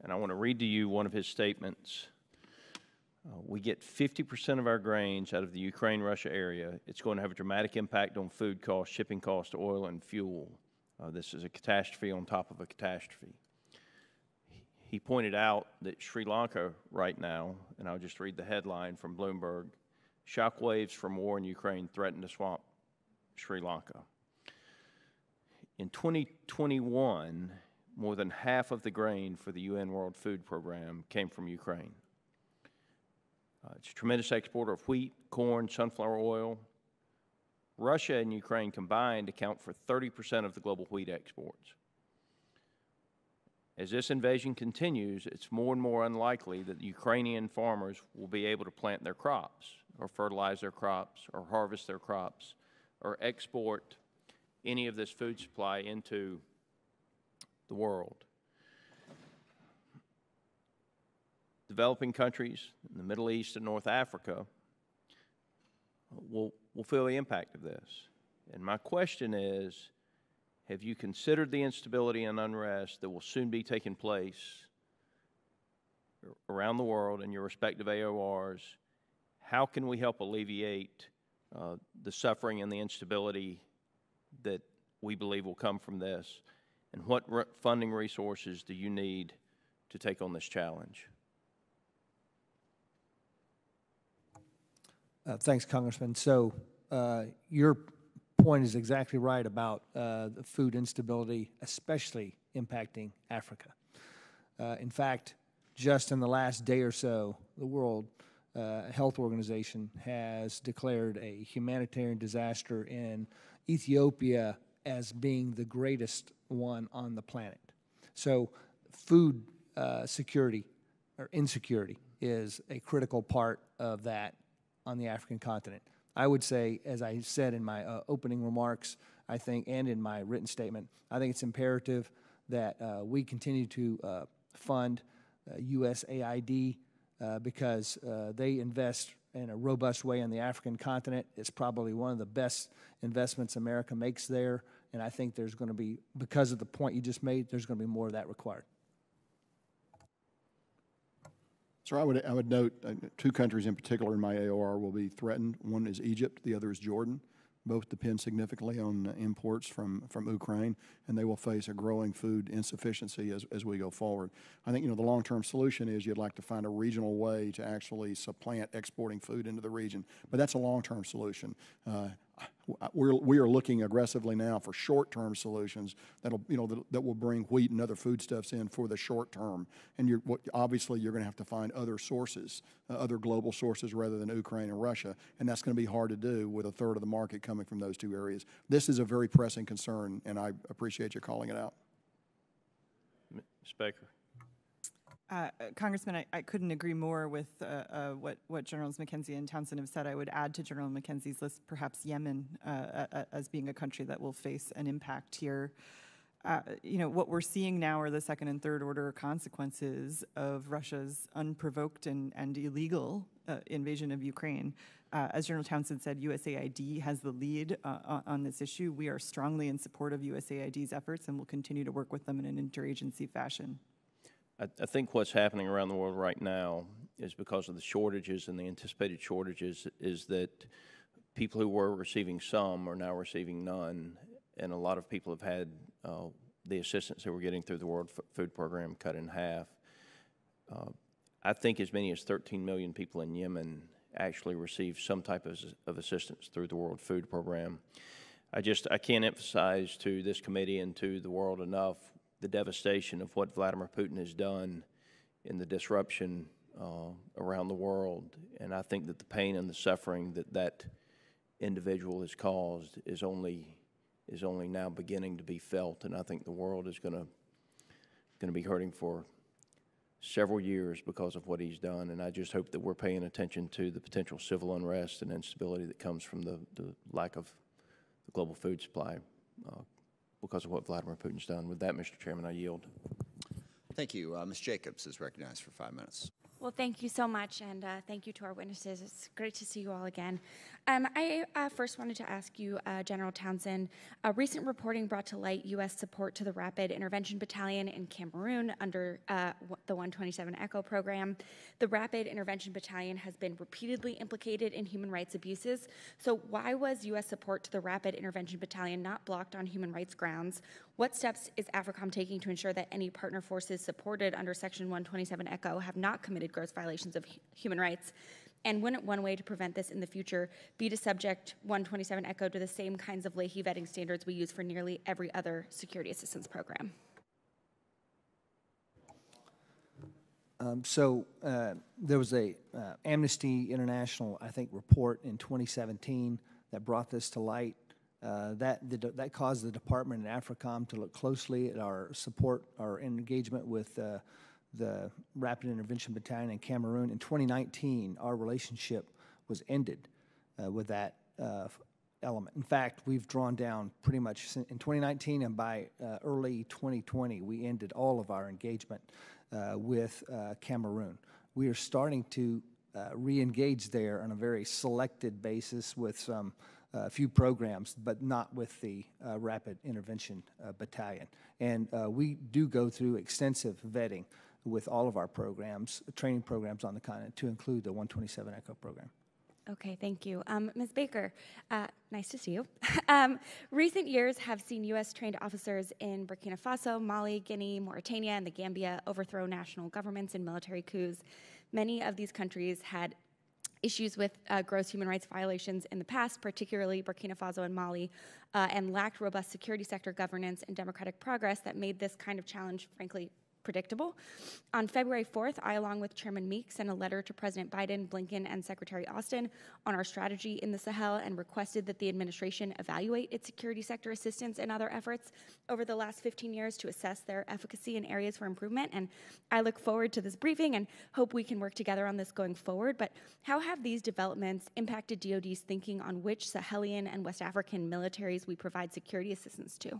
And I want to read to you one of his statements. Uh, we get 50% of our grains out of the Ukraine Russia area. It's going to have a dramatic impact on food costs, shipping costs, oil, and fuel. Uh, this is a catastrophe on top of a catastrophe. He pointed out that Sri Lanka, right now, and I'll just read the headline from Bloomberg shockwaves from war in Ukraine threaten to swamp Sri Lanka. In 2021, more than half of the grain for the UN World Food Program came from Ukraine. Uh, it's a tremendous exporter of wheat, corn, sunflower oil. Russia and Ukraine combined account for 30% of the global wheat exports. As this invasion continues, it's more and more unlikely that Ukrainian farmers will be able to plant their crops, or fertilize their crops, or harvest their crops, or export any of this food supply into the world. Developing countries in the Middle East and North Africa will, will feel the impact of this. And my question is have you considered the instability and unrest that will soon be taking place around the world in your respective AORs? How can we help alleviate uh, the suffering and the instability that we believe will come from this? And what re funding resources do you need to take on this challenge? Uh, thanks, Congressman. So uh, your point is exactly right about uh, the food instability, especially impacting Africa. Uh, in fact, just in the last day or so, the World uh, Health Organization has declared a humanitarian disaster in Ethiopia as being the greatest one on the planet. So, food uh, security or insecurity is a critical part of that on the African continent. I would say, as I said in my uh, opening remarks, I think, and in my written statement, I think it's imperative that uh, we continue to uh, fund USAID uh, because uh, they invest in a robust way on the African continent. It's probably one of the best investments America makes there And I think there's going to be, because of the point you just made, there's going to be more of that required. Sir, I would, I would note, uh, two countries in particular in my AOR will be threatened. One is Egypt, the other is Jordan. Both depend significantly on imports from, from Ukraine, and they will face a growing food insufficiency as, as we go forward. I think, you know, the long-term solution is you'd like to find a regional way to actually supplant exporting food into the region, but that's a long-term solution. Uh, we're, we are looking aggressively now for short-term solutions that'll, you know, that, that will bring wheat and other foodstuffs in for the short term. And you're, what, obviously, you're going to have to find other sources, uh, other global sources rather than Ukraine and Russia, and that's going to be hard to do with a third of the market coming from those two areas. This is a very pressing concern, and I appreciate you calling it out. Ms. Baker. Uh, uh, Congressman, I, I couldn't agree more with uh, uh, what, what Generals McKenzie and Townsend have said. I would add to General McKenzie's list perhaps Yemen uh, as being a country that will face an impact here. Uh, you know, what we're seeing now are the second and third order consequences of Russia's unprovoked and, and illegal invasion of Ukraine. as General Townsend said, USAID has the lead on this issue. We are strongly in support of USAID's efforts and will continue to work with them in an interagency fashion. I, I think what's happening around the world right now is because of the shortages and the anticipated shortages is that people who were receiving some are now receiving none, and a lot of people have had uh, the assistance they were getting through the World F Food Program cut in half. Uh, I think as many as 13 million people in Yemen actually receive some type of, of assistance through the World Food Program. I just I can't emphasize to this committee and to the world enough the devastation of what Vladimir Putin has done in the disruption uh, around the world. And I think that the pain and the suffering that that individual has caused is only is only now beginning to be felt. And I think the world is going to going to be hurting for several years because of what he's done. And I just hope that we're paying attention to the potential civil unrest and instability that comes from the, the lack of the global food supply uh, because of what Vladimir Putin's done. With that, Mr. Chairman, I yield. Thank you. Uh, Ms. Jacobs is recognized for five minutes. Well, thank you so much, and uh, thank you to our witnesses. It's great to see you all again. Um, I uh, first wanted to ask you, uh, General Townsend, a recent reporting brought to light U.S. support to the Rapid Intervention Battalion in Cameroon under uh, the 127 ECHO program. The Rapid Intervention Battalion has been repeatedly implicated in human rights abuses. So, why was U.S. support to the Rapid Intervention Battalion not blocked on human rights grounds? What steps is AFRICOM taking to ensure that any partner forces supported under Section 127 ECHO have not committed gross violations of human rights? And wouldn't one way to prevent this in the future be to subject 127 ECHO to the same kinds of Leahy vetting standards we use for nearly every other security assistance program? Um, so uh, there was a uh, Amnesty International, I think, report in 2017 that brought this to light. Uh, that the, that caused the department and AFRICOM to look closely at our support, our engagement with uh, the Rapid Intervention Battalion in Cameroon. In 2019, our relationship was ended uh, with that uh, element. In fact, we've drawn down pretty much in 2019 and by uh, early 2020, we ended all of our engagement with Cameroon. We are starting to re-engage there on a very selected basis with some a few programs, but not with the uh, Rapid Intervention uh, Battalion. And uh, we do go through extensive vetting with all of our programs, training programs on the continent, to include the 127 ECHO program. Okay, thank you. Um, Ms. Baker, uh, nice to see you. um, recent years have seen U.S. trained officers in Burkina Faso, Mali, Guinea, Mauritania, and the Gambia overthrow national governments in military coups. Many of these countries had issues with uh, gross human rights violations in the past, particularly Burkina Faso and Mali, uh, and lacked robust security sector governance and democratic progress that made this kind of challenge, frankly, predictable. On February 4th, I, along with Chairman Meek, sent a letter to President Biden, Blinken, and Secretary Austin on our strategy in the Sahel and requested that the administration evaluate its security sector assistance and other efforts over the last 15 years to assess their efficacy and areas for improvement. And I look forward to this briefing and hope we can work together on this going forward. But how have these developments impacted DoD's thinking on which Sahelian and West African militaries we provide security assistance to?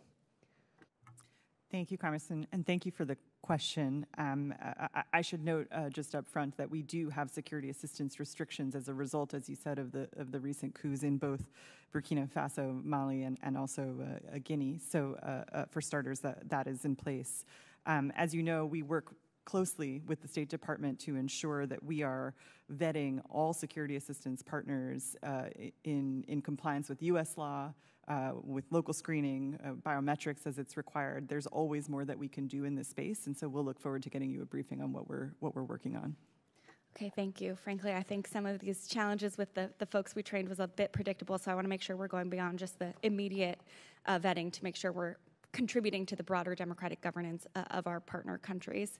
Thank you, Congressman, and thank you for the question. Um, I, I- should note uh, just up front that we do have security assistance restrictions as a result, as you said, of the of the recent coups in both Burkina Faso, Mali, and, and also uh, uh, Guinea. So, uh, uh, for starters, that, that is in place. Um, as you know, we work closely with the State Department to ensure that we are vetting all security assistance partners uh, in, in compliance with U.S. law, uh, with local screening, uh, biometrics as it's required. There's always more that we can do in this space, and so we'll look forward to getting you a briefing on what we're, what we're working on. Okay, thank you. Frankly, I think some of these challenges with the, the folks we trained was a bit predictable, so I want to make sure we're going beyond just the immediate uh, vetting to make sure we're contributing to the broader democratic governance uh, of our partner countries.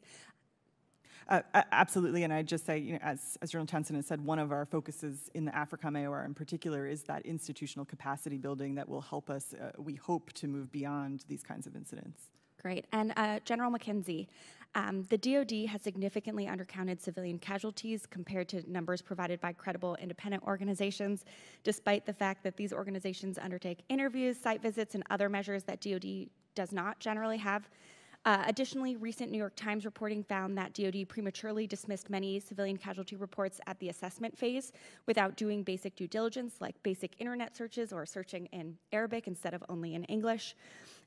Uh, absolutely, and I'd just say, you know, as, as General Townsend has said, one of our focuses in the AFRICOM AOR in particular is that institutional capacity building that will help us, uh, we hope, to move beyond these kinds of incidents. Great. And uh, General McKenzie, um, the DoD has significantly undercounted civilian casualties compared to numbers provided by credible independent organizations, despite the fact that these organizations undertake interviews, site visits, and other measures that DoD does not generally have. Uh, additionally, recent New York Times reporting found that DoD prematurely dismissed many civilian casualty reports at the assessment phase without doing basic due diligence, like basic internet searches or searching in Arabic instead of only in English.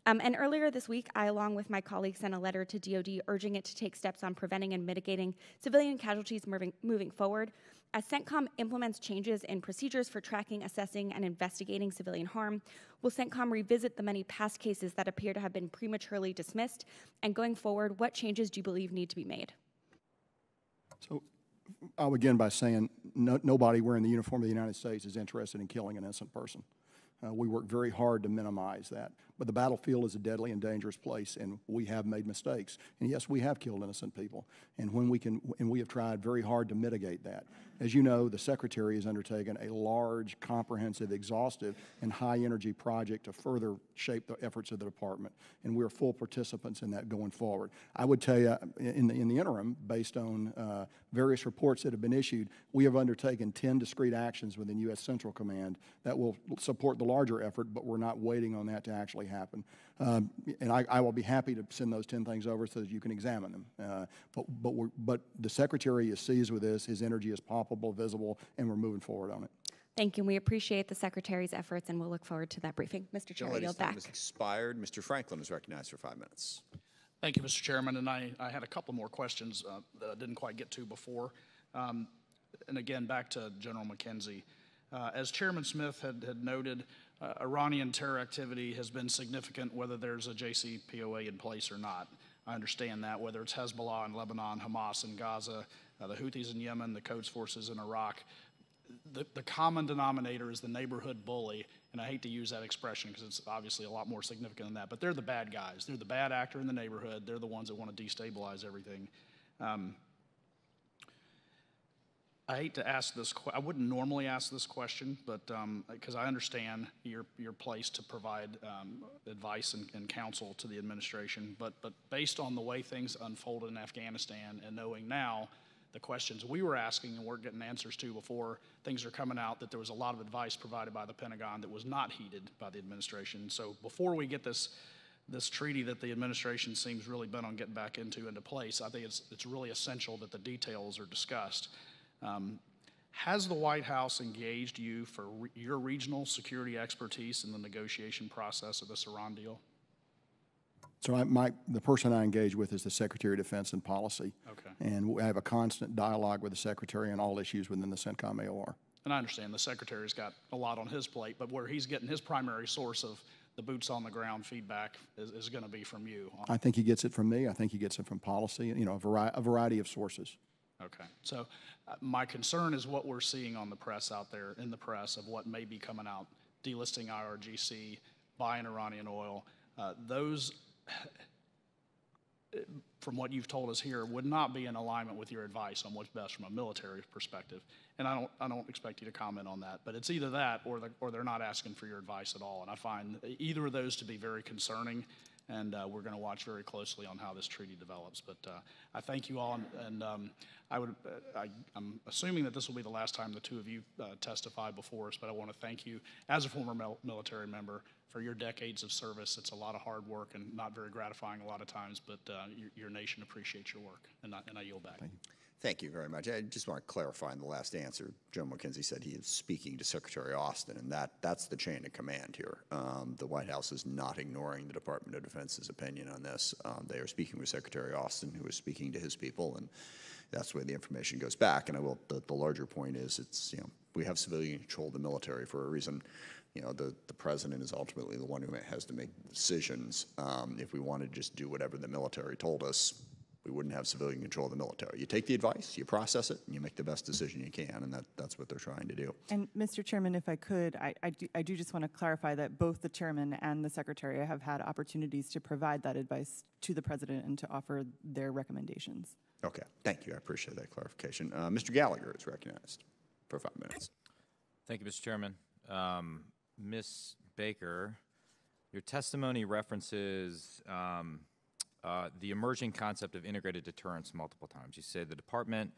Um, and earlier this week, I, along with my colleagues, sent a letter to DoD urging it to take steps on preventing and mitigating civilian casualties moving, moving forward. As CENTCOM implements changes in procedures for tracking, assessing, and investigating civilian harm, will CENTCOM revisit the many past cases that appear to have been prematurely dismissed? And going forward, what changes do you believe need to be made? So I'll begin by saying no, nobody wearing the uniform of the United States is interested in killing an innocent person. Uh, we work very hard to minimize that. But the battlefield is a deadly and dangerous place, and we have made mistakes. And yes, we have killed innocent people. And when we can, and we have tried very hard to mitigate that. As you know, the Secretary has undertaken a large, comprehensive, exhaustive, and high-energy project to further shape the efforts of the department. And we're full participants in that going forward. I would tell you, in the, in the interim, based on uh, various reports that have been issued, we have undertaken 10 discrete actions within U.S. Central Command that will support the larger effort, but we're not waiting on that to actually happen. Um, and I, I will be happy to send those 10 things over so that you can examine them. Uh, but, but, we're, but the Secretary is seized with this. His energy is palpable, visible, and we're moving forward on it. Thank you. and We appreciate the Secretary's efforts, and we'll look forward to that briefing. Mr. Chair, I Gentlelady's yield time back. has expired. Mr. Franklin is recognized for five minutes. Thank you, Mr. Chairman, and I, I had a couple more questions uh, that I didn't quite get to before. Um, and again, back to General McKenzie. Uh, as Chairman Smith had, had noted, uh, Iranian terror activity has been significant whether there's a JCPOA in place or not. I understand that, whether it's Hezbollah in Lebanon, Hamas in Gaza, uh, the Houthis in Yemen, the Quds forces in Iraq. The, the common denominator is the neighborhood bully, and I hate to use that expression because it's obviously a lot more significant than that, but they're the bad guys. They're the bad actor in the neighborhood. They're the ones that want to destabilize everything. Um, I hate to ask this. I wouldn't normally ask this question, but because I understand your your place to provide um, advice and, and counsel to the administration, but but based on the way things unfolded in Afghanistan and knowing now the questions we were asking and weren't getting answers to before things are coming out that there was a lot of advice provided by the Pentagon that was not heeded by the administration. So before we get this this treaty that the administration seems really bent on getting back into into place, I think it's it's really essential that the details are discussed. Um, has the White House engaged you for re- your regional security expertise in the negotiation process of this Iran deal? So I, my, the person I engage with is the Secretary of Defense and Policy. Okay. And I have a constant dialogue with the Secretary on all issues within the CENTCOM AOR. And I understand the secretary's got a lot on his plate, but where he's getting his primary source of the boots on the ground feedback is, is going to be from you. I think he gets it from me. I think he gets it from policy, you know, a, vari- a variety of sources. Okay. So uh, my concern is what we're seeing on the press out there, in the press, of what may be coming out, delisting IRGC, buying Iranian oil. Uh, those, from what you've told us here, would not be in alignment with your advice on what's best from a military perspective. And I don't, I don't expect you to comment on that. But it's either that or, the, or they're not asking for your advice at all. And I find either of those to be very concerning. And uh, we're going to watch very closely on how this treaty develops. But uh, I thank you all, and, and um, I would, uh, assuming that this will be the last time the two of you uh, testify before us, but I want to thank you as a former mil- military member for your decades of service. It's a lot of hard work and not very gratifying a lot of times, but uh, your, your nation appreciates your work, and I, and I yield back. Thank you very much. I just want to clarify in the last answer, Joe McKenzie said he is speaking to Secretary Austin, and that, that's the chain of command here. Um, the White House is not ignoring the Department of Defense's opinion on this. Um, they are speaking with Secretary Austin, who is speaking to his people, and that's where the information goes back. And I will, the, the larger point is it's, you know, we have civilian control of the military for a reason. You know, the, the president is ultimately the one who has to make decisions. Um, if we want to just do whatever the military told us, we wouldn't have civilian control of the military. You take the advice, you process it, and you make the best decision you can, and that, that's what they're trying to do. And Mr. Chairman, if I could, I, I, do, I do just want to clarify that both the chairman and the secretary have had opportunities to provide that advice to the president and to offer their recommendations. Okay, thank you. I appreciate that clarification. Uh, Mr. Gallagher is recognized for five minutes. Thank you, Mr. Chairman. Um, Ms. Baker, your testimony references um, uh, the emerging concept of integrated deterrence multiple times. You say the department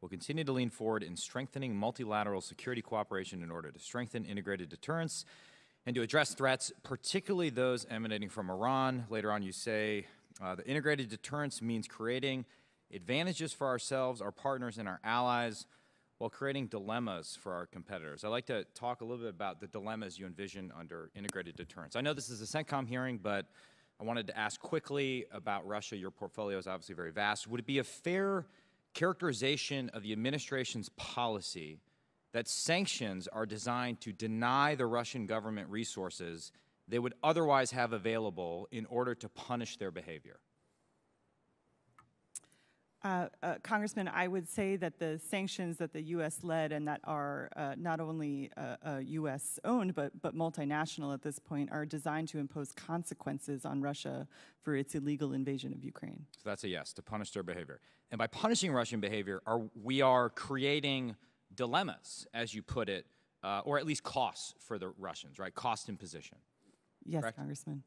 will continue to lean forward in strengthening multilateral security cooperation in order to strengthen integrated deterrence and to address threats, particularly those emanating from Iran. Later on, you say uh, the integrated deterrence means creating advantages for ourselves, our partners, and our allies while creating dilemmas for our competitors. I'd like to talk a little bit about the dilemmas you envision under integrated deterrence. I know this is a CENTCOM hearing, but I wanted to ask quickly about Russia. Your portfolio is obviously very vast. Would it be a fair characterization of the administration's policy that sanctions are designed to deny the Russian government resources they would otherwise have available in order to punish their behavior? Uh, uh, Congressman, I would say that the sanctions that the U.S. led and that are uh, not only U.S. Uh, uh, owned but but multinational at this point are designed to impose consequences on Russia for its illegal invasion of Ukraine. So that's a yes to punish their behavior, and by punishing Russian behavior, are we are creating dilemmas, as you put it, uh, or at least costs for the Russians, right? Cost imposition. Yes, correct? Congressman.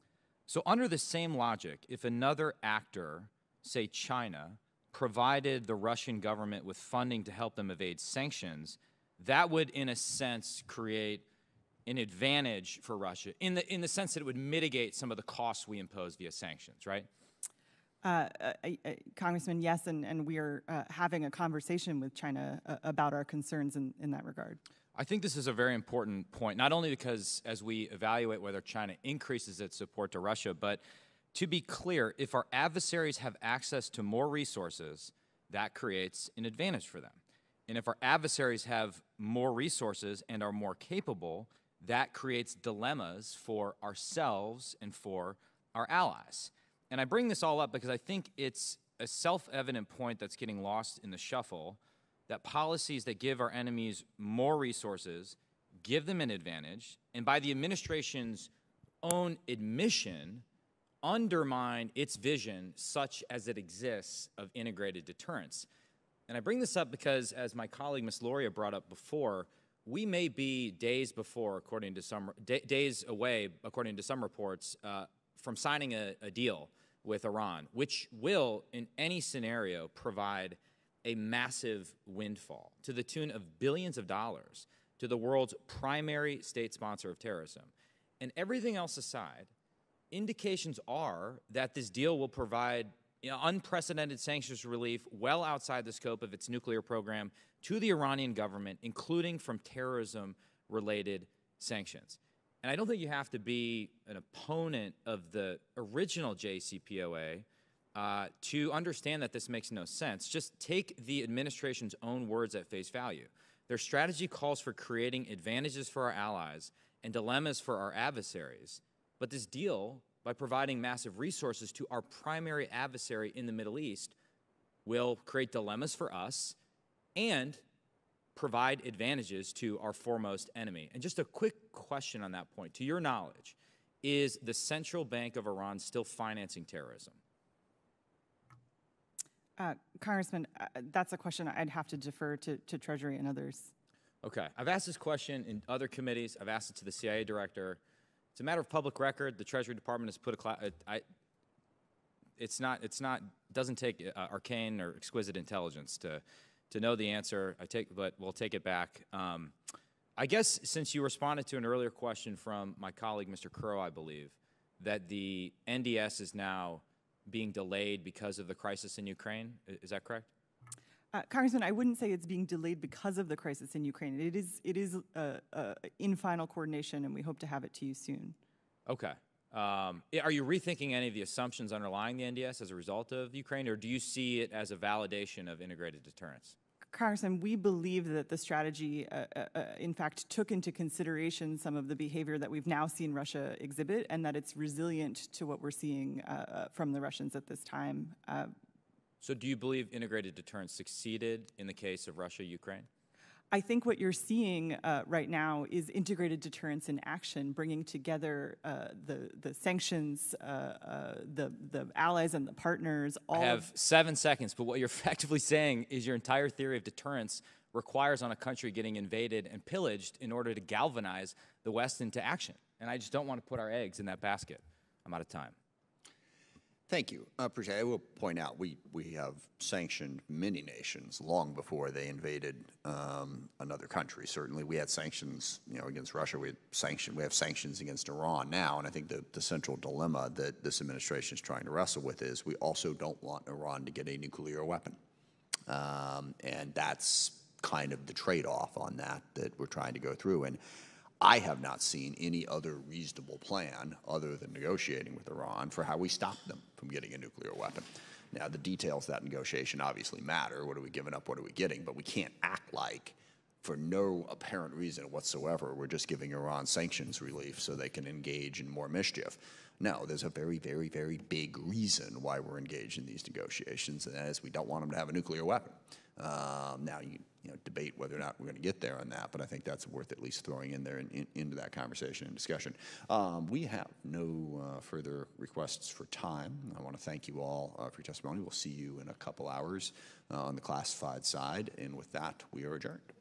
So under the same logic, if another actor, say China provided the Russian government with funding to help them evade sanctions, that would, in a sense, create an advantage for Russia in the, in the sense that it would mitigate some of the costs we impose via sanctions, right? Uh, uh, uh, Congressman, yes, and, and we are uh, having a conversation with China uh, about our concerns in, in that regard. I think this is a very important point, not only because as we evaluate whether China increases its support to Russia, but to be clear, if our adversaries have access to more resources, that creates an advantage for them. And if our adversaries have more resources and are more capable, that creates dilemmas for ourselves and for our allies. And I bring this all up because I think it's a self evident point that's getting lost in the shuffle that policies that give our enemies more resources give them an advantage, and by the administration's own admission, undermine its vision, such as it exists, of integrated deterrence. And I bring this up because, as my colleague Ms. Luria brought up before, we may be days before, according to some days away, according to some reports, uh, from signing a, a deal with Iran, which will, in any scenario, provide a massive windfall to the tune of billions of dollars to the world's primary state sponsor of terrorism. And everything else aside, indications are that this deal will provide you know, unprecedented sanctions relief well outside the scope of its nuclear program to the Iranian government, including from terrorism related sanctions. And I don't think you have to be an opponent of the original JCPOA uh, to understand that this makes no sense. Just take the administration's own words at face value. Their strategy calls for creating advantages for our allies and dilemmas for our adversaries. But this deal, by providing massive resources to our primary adversary in the Middle East, will create dilemmas for us and provide advantages to our foremost enemy. And just a quick question on that point. To your knowledge, is the Central Bank of Iran still financing terrorism? Uh, Congressman, uh, that's a question I'd have to defer to, to Treasury and others. Okay. I've asked this question in other committees. I've asked it to the CIA director it's a matter of public record. The Treasury Department has put a, cla- uh, I, it's not, it's not, doesn't take uh, arcane or exquisite intelligence to, to know the answer. I take, but we'll take it back. Um, I guess since you responded to an earlier question from my colleague, Mr. Crow, I believe, that the NDS is now being delayed because of the crisis in Ukraine. Is that correct? Uh, Congressman, I wouldn't say it's being delayed because of the crisis in Ukraine. It is, it is uh, uh, in final coordination, and we hope to have it to you soon. Okay. Um, are you rethinking any of the assumptions underlying the NDS as a result of Ukraine, or do you see it as a validation of integrated deterrence? Congressman, we believe that the strategy, uh, uh, uh, in fact, took into consideration some of the behavior that we've now seen Russia exhibit, and that it's resilient to what we're seeing uh, uh, from the Russians at this time. So, do you believe integrated deterrence succeeded in the case of Russia Ukraine? I think what you're seeing uh, right now is integrated deterrence in action, bringing together uh, the the sanctions, uh, uh, the the allies and the partners. All I have seven seconds, but what you're effectively saying is your entire theory of deterrence requires on a country getting invaded and pillaged in order to galvanize the West into action. And I just don't want to put our eggs in that basket. I'm out of time. Thank you. I appreciate it. I will point out, we, we have sanctioned many nations long before they invaded um, another country. Certainly, we had sanctions, you know, against Russia. We had sanction, we have sanctions against Iran now. And I think the, the central dilemma that this administration is trying to wrestle with is we also don't want Iran to get a nuclear weapon. Um, and that's kind of the trade-off on that that we're trying to go through. And I have not seen any other reasonable plan other than negotiating with Iran for how we stop them from getting a nuclear weapon. Now, the details of that negotiation obviously matter. What are we giving up? What are we getting? But we can't act like, for no apparent reason whatsoever, we're just giving Iran sanctions relief so they can engage in more mischief. No, there's a very, very, very big reason why we're engaged in these negotiations, and that is we don't want them to have a nuclear weapon. Um, now, you, you know, debate whether or not we're going to get there on that, but I think that's worth at least throwing in there in, in, into that conversation and discussion. Um, we have no uh, further requests for time. I want to thank you all uh, for your testimony. We'll see you in a couple hours uh, on the classified side, and with that, we are adjourned.